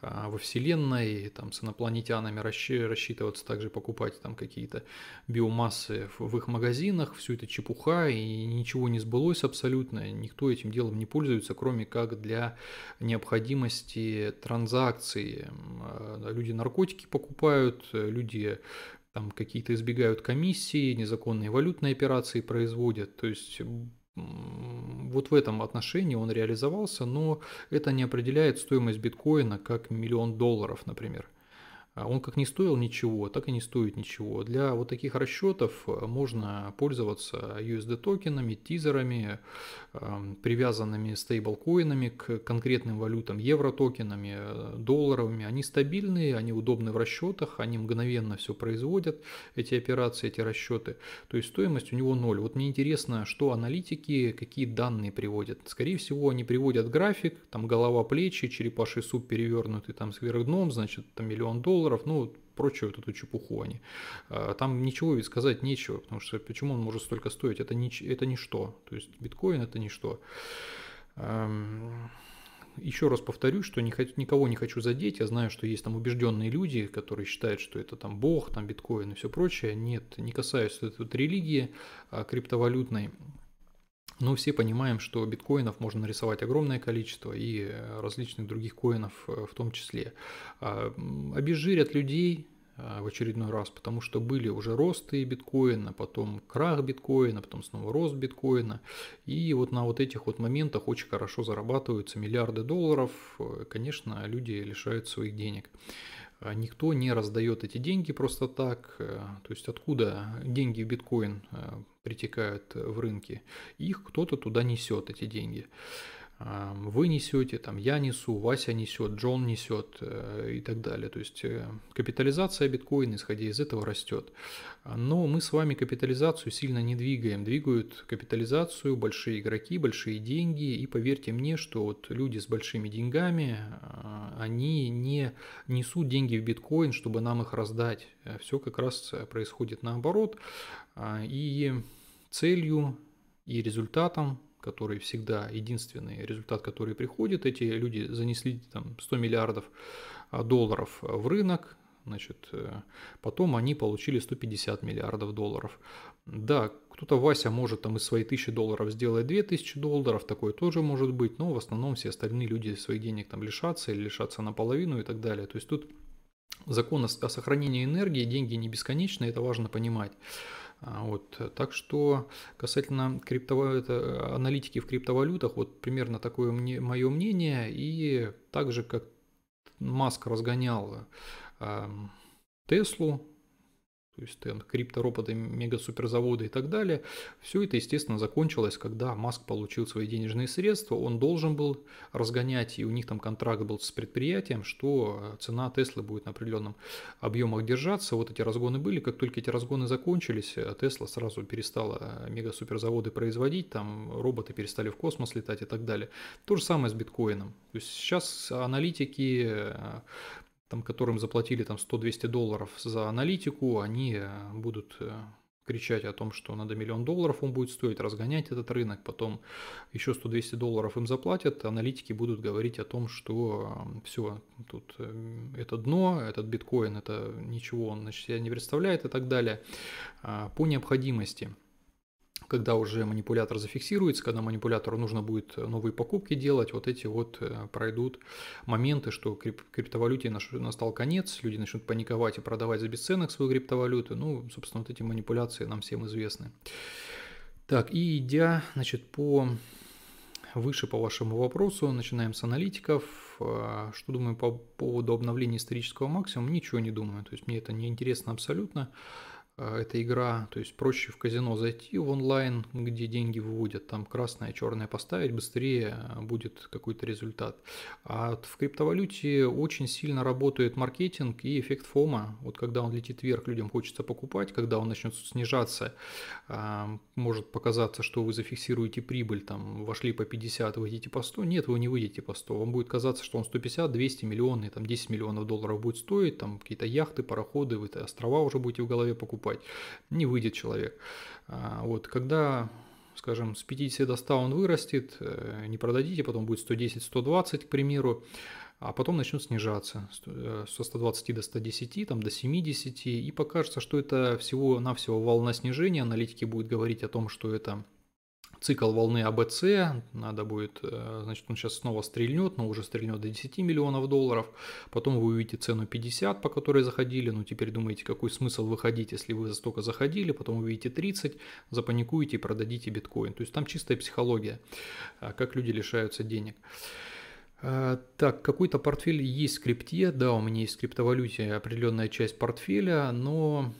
а, во Вселенной, там с инопланетянами рассчитываться, также покупать там какие-то биомассы в их магазинах, все это чепуха, и ничего не сбылось абсолютно, никто этим делом не пользуется, кроме как для необходимости транзакции. А, люди наркотики покупают, люди там какие-то избегают комиссии, незаконные валютные операции производят, то есть вот в этом отношении он реализовался, но это не определяет стоимость биткоина как миллион долларов, например. А он как не стоил ничего, так и не стоит ничего. Для вот таких расчетов можно пользоваться USD токенами, тизерами, привязанными стейблкоинами к конкретным валютам, евро токенами, долларовыми. Они стабильные, они удобны в расчетах, они мгновенно все производят, эти операции, эти расчеты. То есть стоимость у него ноль. Вот мне интересно, что аналитики, какие данные приводят. Скорее всего, они приводят график, там голова, плечи, черепаший суп перевернутый там сверх дном, значит, там миллион долларов, ну, прочую вот эту чепуху они. А, там ничего ведь сказать нечего, потому что почему он может столько стоить, это, не, это ничто. То есть биткоин это ничто. Еще раз повторюсь, что не хочу, никого не хочу задеть. Я знаю, что есть там убежденные люди, которые считают, что это там бог, там биткоин и все прочее. Нет, не касаюсь этой вот религии а, криптовалютной. Но все понимаем, что биткоинов можно нарисовать огромное количество и э, различных других коинов э, в том числе. А, обезжирят людей а, в очередной раз, потому что были уже росты биткоина, потом крах биткоина, потом снова рост биткоина. И вот на вот этих вот моментах очень хорошо зарабатываются миллиарды долларов. Э, конечно, люди лишают своих денег. А никто не раздает эти деньги просто так. То есть откуда деньги в биткоин притекают в рынке, их кто-то туда несет, эти деньги. Вы несете, там я несу, Вася несет, Джон несет э, и так далее. То есть э, капитализация биткоина, исходя из этого, растет. Но мы с вами капитализацию сильно не двигаем. Двигают капитализацию большие игроки, большие деньги. И поверьте мне, что вот люди с большими деньгами, а, они не несут деньги в биткоин, чтобы нам их раздать. Все как раз происходит наоборот. А, и целью и результатом, который всегда единственный результат, который приходит, эти люди занесли там 100 миллиардов а, долларов в рынок, значит, э, потом они получили 150 миллиардов долларов. Да, кто-то Вася может там из своей тысячи долларов сделать 2000 долларов, такое тоже может быть, но в основном все остальные люди своих денег там лишатся или лишатся наполовину и так далее. То есть тут закон о сохранении энергии, деньги не бесконечны, это важно понимать. А, вот, так что касательно криптовалют, аналитики в криптовалютах, вот примерно такое мне, мое мнение. И так же, как Маск разгонял Теслу, то есть там, криптороботы, мега-суперзаводы и так далее. Все это, естественно, закончилось, когда Маск получил свои денежные средства, он должен был разгонять, и у них там контракт был с предприятием, что цена Теслы будет на определенном объемах держаться. Вот эти разгоны были, как только эти разгоны закончились, Тесла сразу перестала мега-суперзаводы производить, там роботы перестали в космос летать и так далее. То же самое с биткоином. То есть сейчас аналитики там, которым заплатили там 100-200 долларов за аналитику, они э, будут э, кричать о том, что надо миллион долларов он будет стоить, разгонять этот рынок, потом еще 100-200 долларов им заплатят, аналитики будут говорить о том, что э, все, тут это дно, этот биткоин, это ничего он значит, себя не представляет и так далее. А, по необходимости – когда уже манипулятор зафиксируется, когда манипулятору нужно будет новые покупки делать, вот эти вот э, пройдут моменты, что крип- криптовалюте настал конец, люди начнут паниковать и продавать за бесценок свою криптовалюту. Ну, собственно, вот эти манипуляции нам всем известны. Так, и идя, значит, по выше по вашему вопросу, начинаем с аналитиков. А, что думаю по поводу обновления исторического максимума? Ничего не думаю. То есть мне это не интересно абсолютно. А, эта игра, то есть проще в казино зайти в онлайн, где деньги выводят, там красное, черное поставить, быстрее будет какой-то результат. А в криптовалюте очень сильно работает маркетинг и эффект фома. Вот когда он летит вверх, людям хочется покупать, когда он начнет снижаться, а, может показаться, что вы зафиксируете прибыль, там вошли по 50, выйдете по 100, нет, вы не выйдете по 100, вам будет казаться, что он 150, 200 миллионов, там 10 миллионов долларов будет стоить, там какие-то яхты, пароходы, вы острова уже будете в голове покупать покупать. Не выйдет человек. А, вот, когда скажем, с 50 до 100 он вырастет, э, не продадите, потом будет 110-120, к примеру, а потом начнет снижаться э, со 120 до 110, там, до 70, и покажется, что это всего-навсего волна снижения, аналитики будут говорить о том, что это цикл волны АБЦ, надо будет, э, значит, он сейчас снова стрельнет, но уже стрельнет до 10 миллионов долларов, потом вы увидите цену 50, по которой заходили, ну теперь думаете, какой смысл выходить, если вы за столько заходили, потом увидите 30, запаникуете и продадите биткоин. То есть там чистая психология, э, как люди лишаются денег. А, так, какой-то портфель есть в крипте, да, у меня есть в криптовалюте определенная часть портфеля, но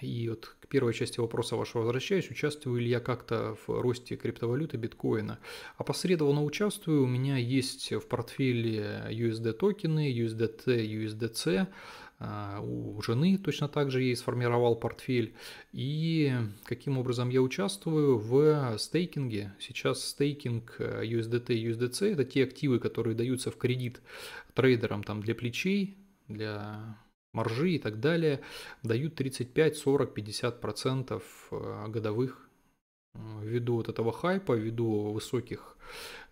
и вот к первой части вопроса вашего возвращаюсь, участвую ли я как-то в росте криптовалюты биткоина. Опосредованно участвую, у меня есть в портфеле USD токены, USDT, USDC, а, у жены точно так же ей сформировал портфель. И каким образом я участвую в стейкинге. Сейчас стейкинг USDT и USDC – это те активы, которые даются в кредит трейдерам там, для плечей, для маржи и так далее, дают 35, 40, 50 процентов э, годовых ввиду вот этого хайпа, ввиду высоких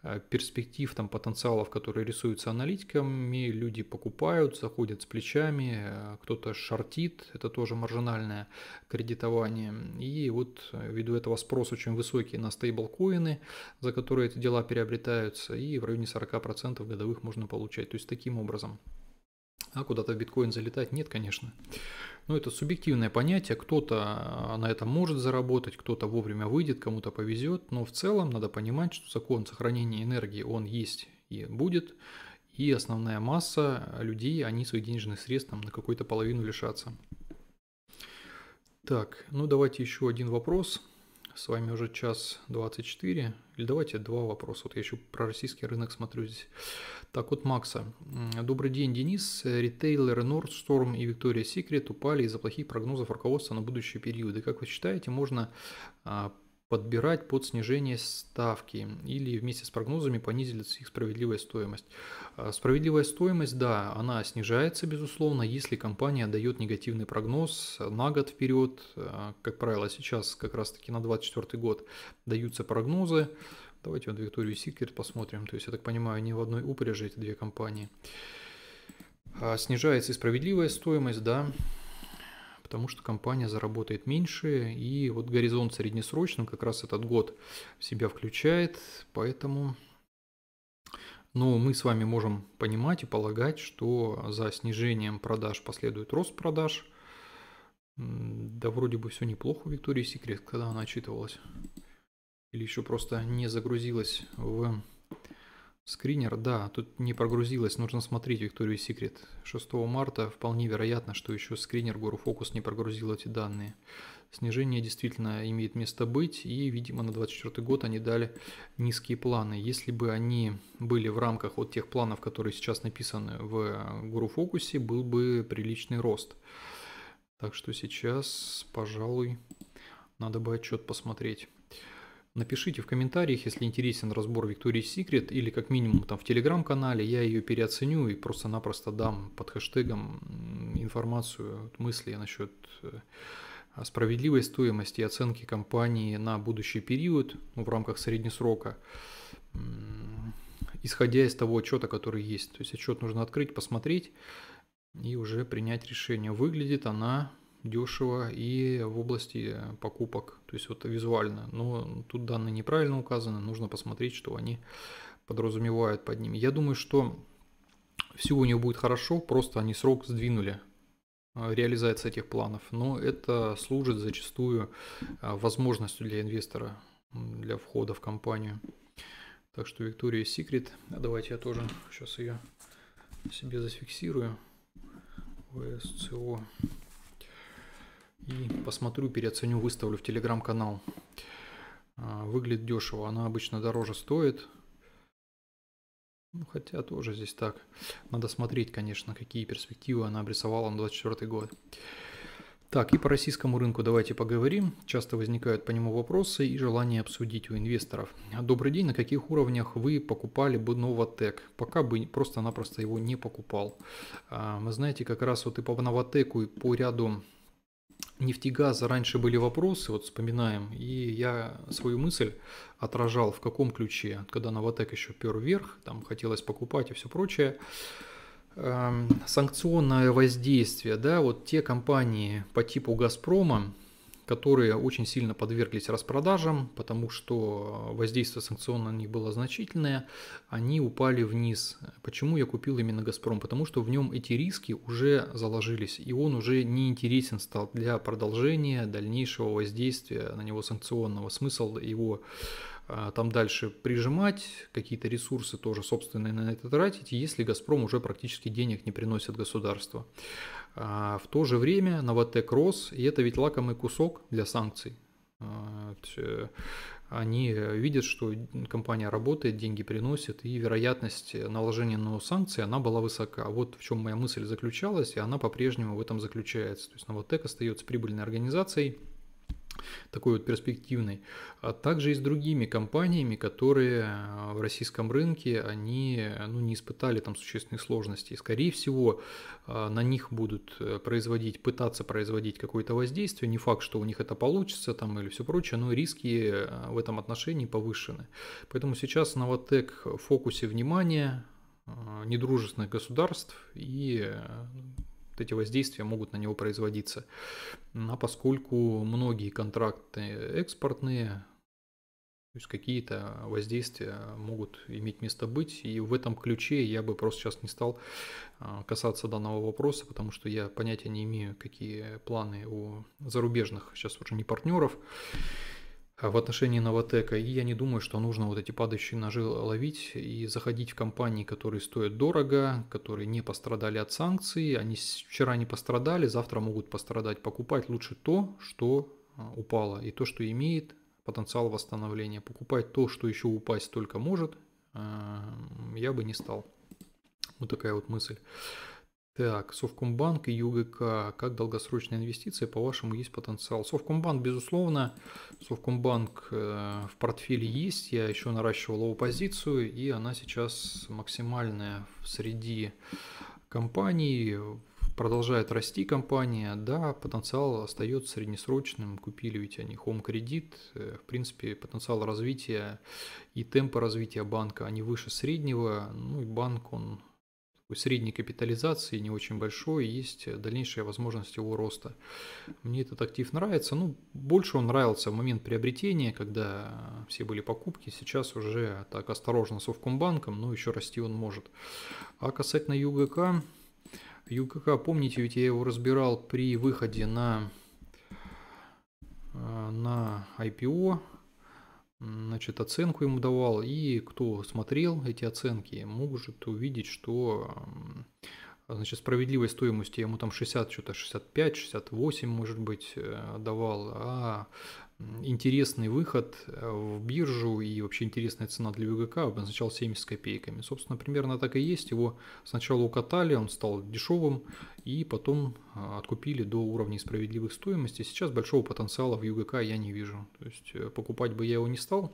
Э, перспектив, там, потенциалов, которые рисуются аналитиками, люди покупают, заходят с плечами, э, кто-то шортит, это тоже маржинальное кредитование. И вот ввиду этого спрос очень высокий на стейблкоины, за которые эти дела приобретаются, и в районе 40% годовых можно получать. То есть таким образом. А куда-то в биткоин залетать? Нет, конечно. Но это субъективное понятие. Кто-то а, на этом может заработать, кто-то вовремя выйдет, кому-то повезет. Но в целом надо понимать, что закон сохранения энергии, он есть и будет. И основная масса людей, они своих денежных средств там, на какую-то половину лишатся. Так, ну давайте еще один вопрос. С вами уже час 24. Или давайте два вопроса. Вот я еще про российский рынок смотрю здесь. Так вот, Макса. Добрый день, Денис. Ритейлеры Nordstrom и Victoria's Secret упали из-за плохих прогнозов руководства на будущие периоды. Как вы считаете, можно а, подбирать под снижение ставки или вместе с прогнозами понизили их справедливая стоимость. А, справедливая стоимость, да, она снижается, безусловно, если компания дает негативный прогноз на год вперед. А, как правило, сейчас как раз-таки на 2024 год даются прогнозы. Давайте вот Victoria's Secret посмотрим. То есть, я так понимаю, не в одной упряжи эти две компании. А, снижается и справедливая стоимость, да, потому что компания заработает меньше, и вот горизонт среднесрочным как раз этот год в себя включает, поэтому но мы с вами можем понимать и полагать, что за снижением продаж последует рост продаж. Да вроде бы все неплохо у Виктории Секрет, когда она отчитывалась. Или еще просто не загрузилась в Скринер, да, тут не прогрузилось, нужно смотреть Викторию Секрет. 6 марта вполне вероятно, что еще скринер Guru Focus не прогрузил эти данные. Снижение действительно имеет место быть, и, видимо, на 2024 год они дали низкие планы. Если бы они были в рамках вот тех планов, которые сейчас написаны в Guru Focus, был бы приличный рост. Так что сейчас, пожалуй, надо бы отчет посмотреть. Напишите в комментариях, если интересен разбор Victoria's Secret или как минимум там в телеграм-канале, я ее переоценю и просто-напросто дам под хэштегом информацию, мысли насчет э, справедливой стоимости и оценки компании на будущий период ну, в рамках среднесрока, исходя из того отчета, который есть. То есть отчет нужно открыть, посмотреть и уже принять решение. Выглядит она дешево и в области покупок, то есть вот визуально. Но тут данные неправильно указаны, нужно посмотреть, что они подразумевают под ними. Я думаю, что все у него будет хорошо, просто они срок сдвинули э, реализация этих планов, но это служит зачастую э, возможностью для инвестора для входа в компанию. Так что Victoria's Secret, давайте я тоже сейчас ее себе зафиксирую. VSCO и посмотрю, переоценю, выставлю в телеграм-канал. А, выглядит дешево, она обычно дороже стоит. Ну, хотя тоже здесь так. Надо смотреть, конечно, какие перспективы она обрисовала на 2024 год. Так, и по российскому рынку давайте поговорим. Часто возникают по нему вопросы и желание обсудить у инвесторов. Добрый день, на каких уровнях вы покупали бы Новотек? Пока бы просто-напросто его не покупал. А, вы знаете, как раз вот и по Новотеку, и по ряду нефтегаза раньше были вопросы, вот вспоминаем, и я свою мысль отражал в каком ключе, когда Новотек еще пер вверх, там хотелось покупать и все прочее. Эм, санкционное воздействие, да, вот те компании по типу Газпрома, которые очень сильно подверглись распродажам, потому что воздействие санкционное на них было значительное, они упали вниз. Почему я купил именно «Газпром»? Потому что в нем эти риски уже заложились, и он уже не интересен стал для продолжения дальнейшего воздействия на него санкционного. Смысл его там дальше прижимать, какие-то ресурсы тоже собственные на это тратить, если «Газпром» уже практически денег не приносит государству. А в то же время Новотек рос, и это ведь лакомый кусок для санкций. Э, они видят, что компания работает, деньги приносит, и вероятность наложения на санкции, она была высока. Вот в чем моя мысль заключалась, и она по-прежнему в этом заключается. То есть Новотек остается прибыльной организацией, такой вот перспективной, а также и с другими компаниями, которые э, в российском рынке, они ну, не испытали там существенных сложностей. Скорее всего, э, на них будут э, производить, пытаться производить какое-то воздействие. Не факт, что у них это получится там или все прочее, но риски в этом отношении повышены. Поэтому сейчас Новотек в фокусе внимания недружественных государств и вот эти воздействия могут на него производиться. А поскольку многие контракты экспортные, то есть какие-то воздействия могут иметь место быть, и в этом ключе я бы просто сейчас не стал а, касаться данного вопроса, потому что я понятия не имею, какие планы у зарубежных сейчас уже не партнеров, в отношении Новотека. И я не думаю, что нужно вот эти падающие ножи ловить и заходить в компании, которые стоят дорого, которые не пострадали от санкций. Они вчера не пострадали, завтра могут пострадать. Покупать лучше то, что а, упало, и то, что имеет потенциал восстановления. Покупать то, что еще упасть только может, а, я бы не стал. Вот такая вот мысль. Так, Совкомбанк и ЮГК. Как долгосрочная инвестиция, по-вашему, есть потенциал? Совкомбанк, безусловно. Совкомбанк э, в портфеле есть. Я еще наращивал его позицию, и она сейчас максимальная среди компаний. Продолжает расти компания. Да, потенциал остается среднесрочным. Купили ведь они Home кредит. Э, в принципе, потенциал развития и темпы развития банка, они выше среднего. Ну и банк, он средней капитализации, не очень большой, есть дальнейшая возможность его роста. Мне этот актив нравится, ну, больше он нравился в момент приобретения, когда все были покупки, сейчас уже так осторожно с Совкомбанком, но еще расти он может. А касательно ЮГК, ЮГК, помните, ведь я его разбирал при выходе на, э, на IPO, значит, оценку ему давал, и кто смотрел эти оценки, может увидеть, что значит, справедливой стоимости ему там 60, что-то 65, 68, может быть, э, давал, а интересный выход э, в биржу и вообще интересная цена для ВГК обозначал 70 с копейками. Собственно, примерно так и есть. Его сначала укатали, он стал дешевым, и потом э, откупили до уровней справедливых стоимостей. Сейчас большого потенциала в ЮГК я не вижу. То есть покупать бы я его не стал,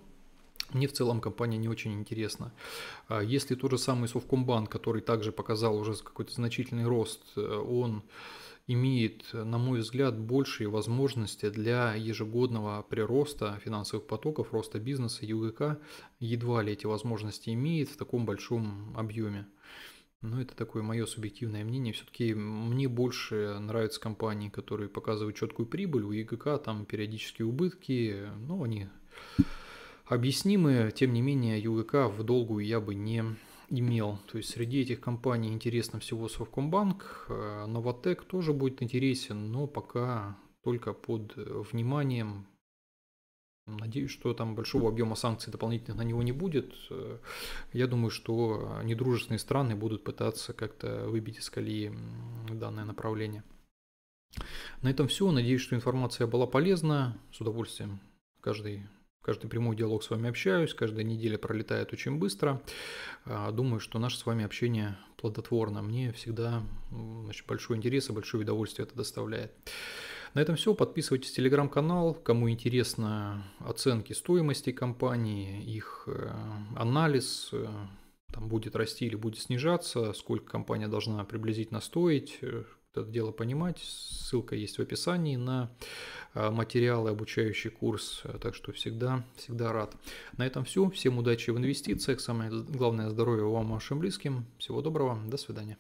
мне в целом компания не очень интересна. А если тот же самый Совкомбанк, который также показал уже какой-то значительный рост, э, он имеет, на мой взгляд, большие возможности для ежегодного прироста финансовых потоков, роста бизнеса, ЮГК едва ли эти возможности имеет в таком большом объеме. Но это такое мое субъективное мнение. Все-таки мне больше нравятся компании, которые показывают четкую прибыль. У ЕГК там периодические убытки, но они объяснимы. Тем не менее, ЮГК в долгую я бы не имел. То есть среди этих компаний интересно всего Совкомбанк, э, Новотек тоже будет интересен, но пока только под вниманием. Надеюсь, что там большого объема санкций дополнительных на него не будет. Э, я думаю, что недружественные страны будут пытаться как-то выбить из колеи данное направление. На этом все. Надеюсь, что информация была полезна. С удовольствием каждый Каждый прямой диалог с вами общаюсь, каждая неделя пролетает очень быстро. А, думаю, что наше с вами общение плодотворно. Мне всегда значит, большой интерес и большое удовольствие это доставляет. На этом все. Подписывайтесь в телеграм-канал. Кому интересно оценки стоимости компании, их э, анализ, э, там будет расти или будет снижаться, сколько компания должна приблизительно стоить, э, это дело понимать. Ссылка есть в описании на материалы, обучающий курс. Так что всегда, всегда рад. На этом все. Всем удачи в инвестициях. Самое главное здоровья вам и вашим близким. Всего доброго. До свидания.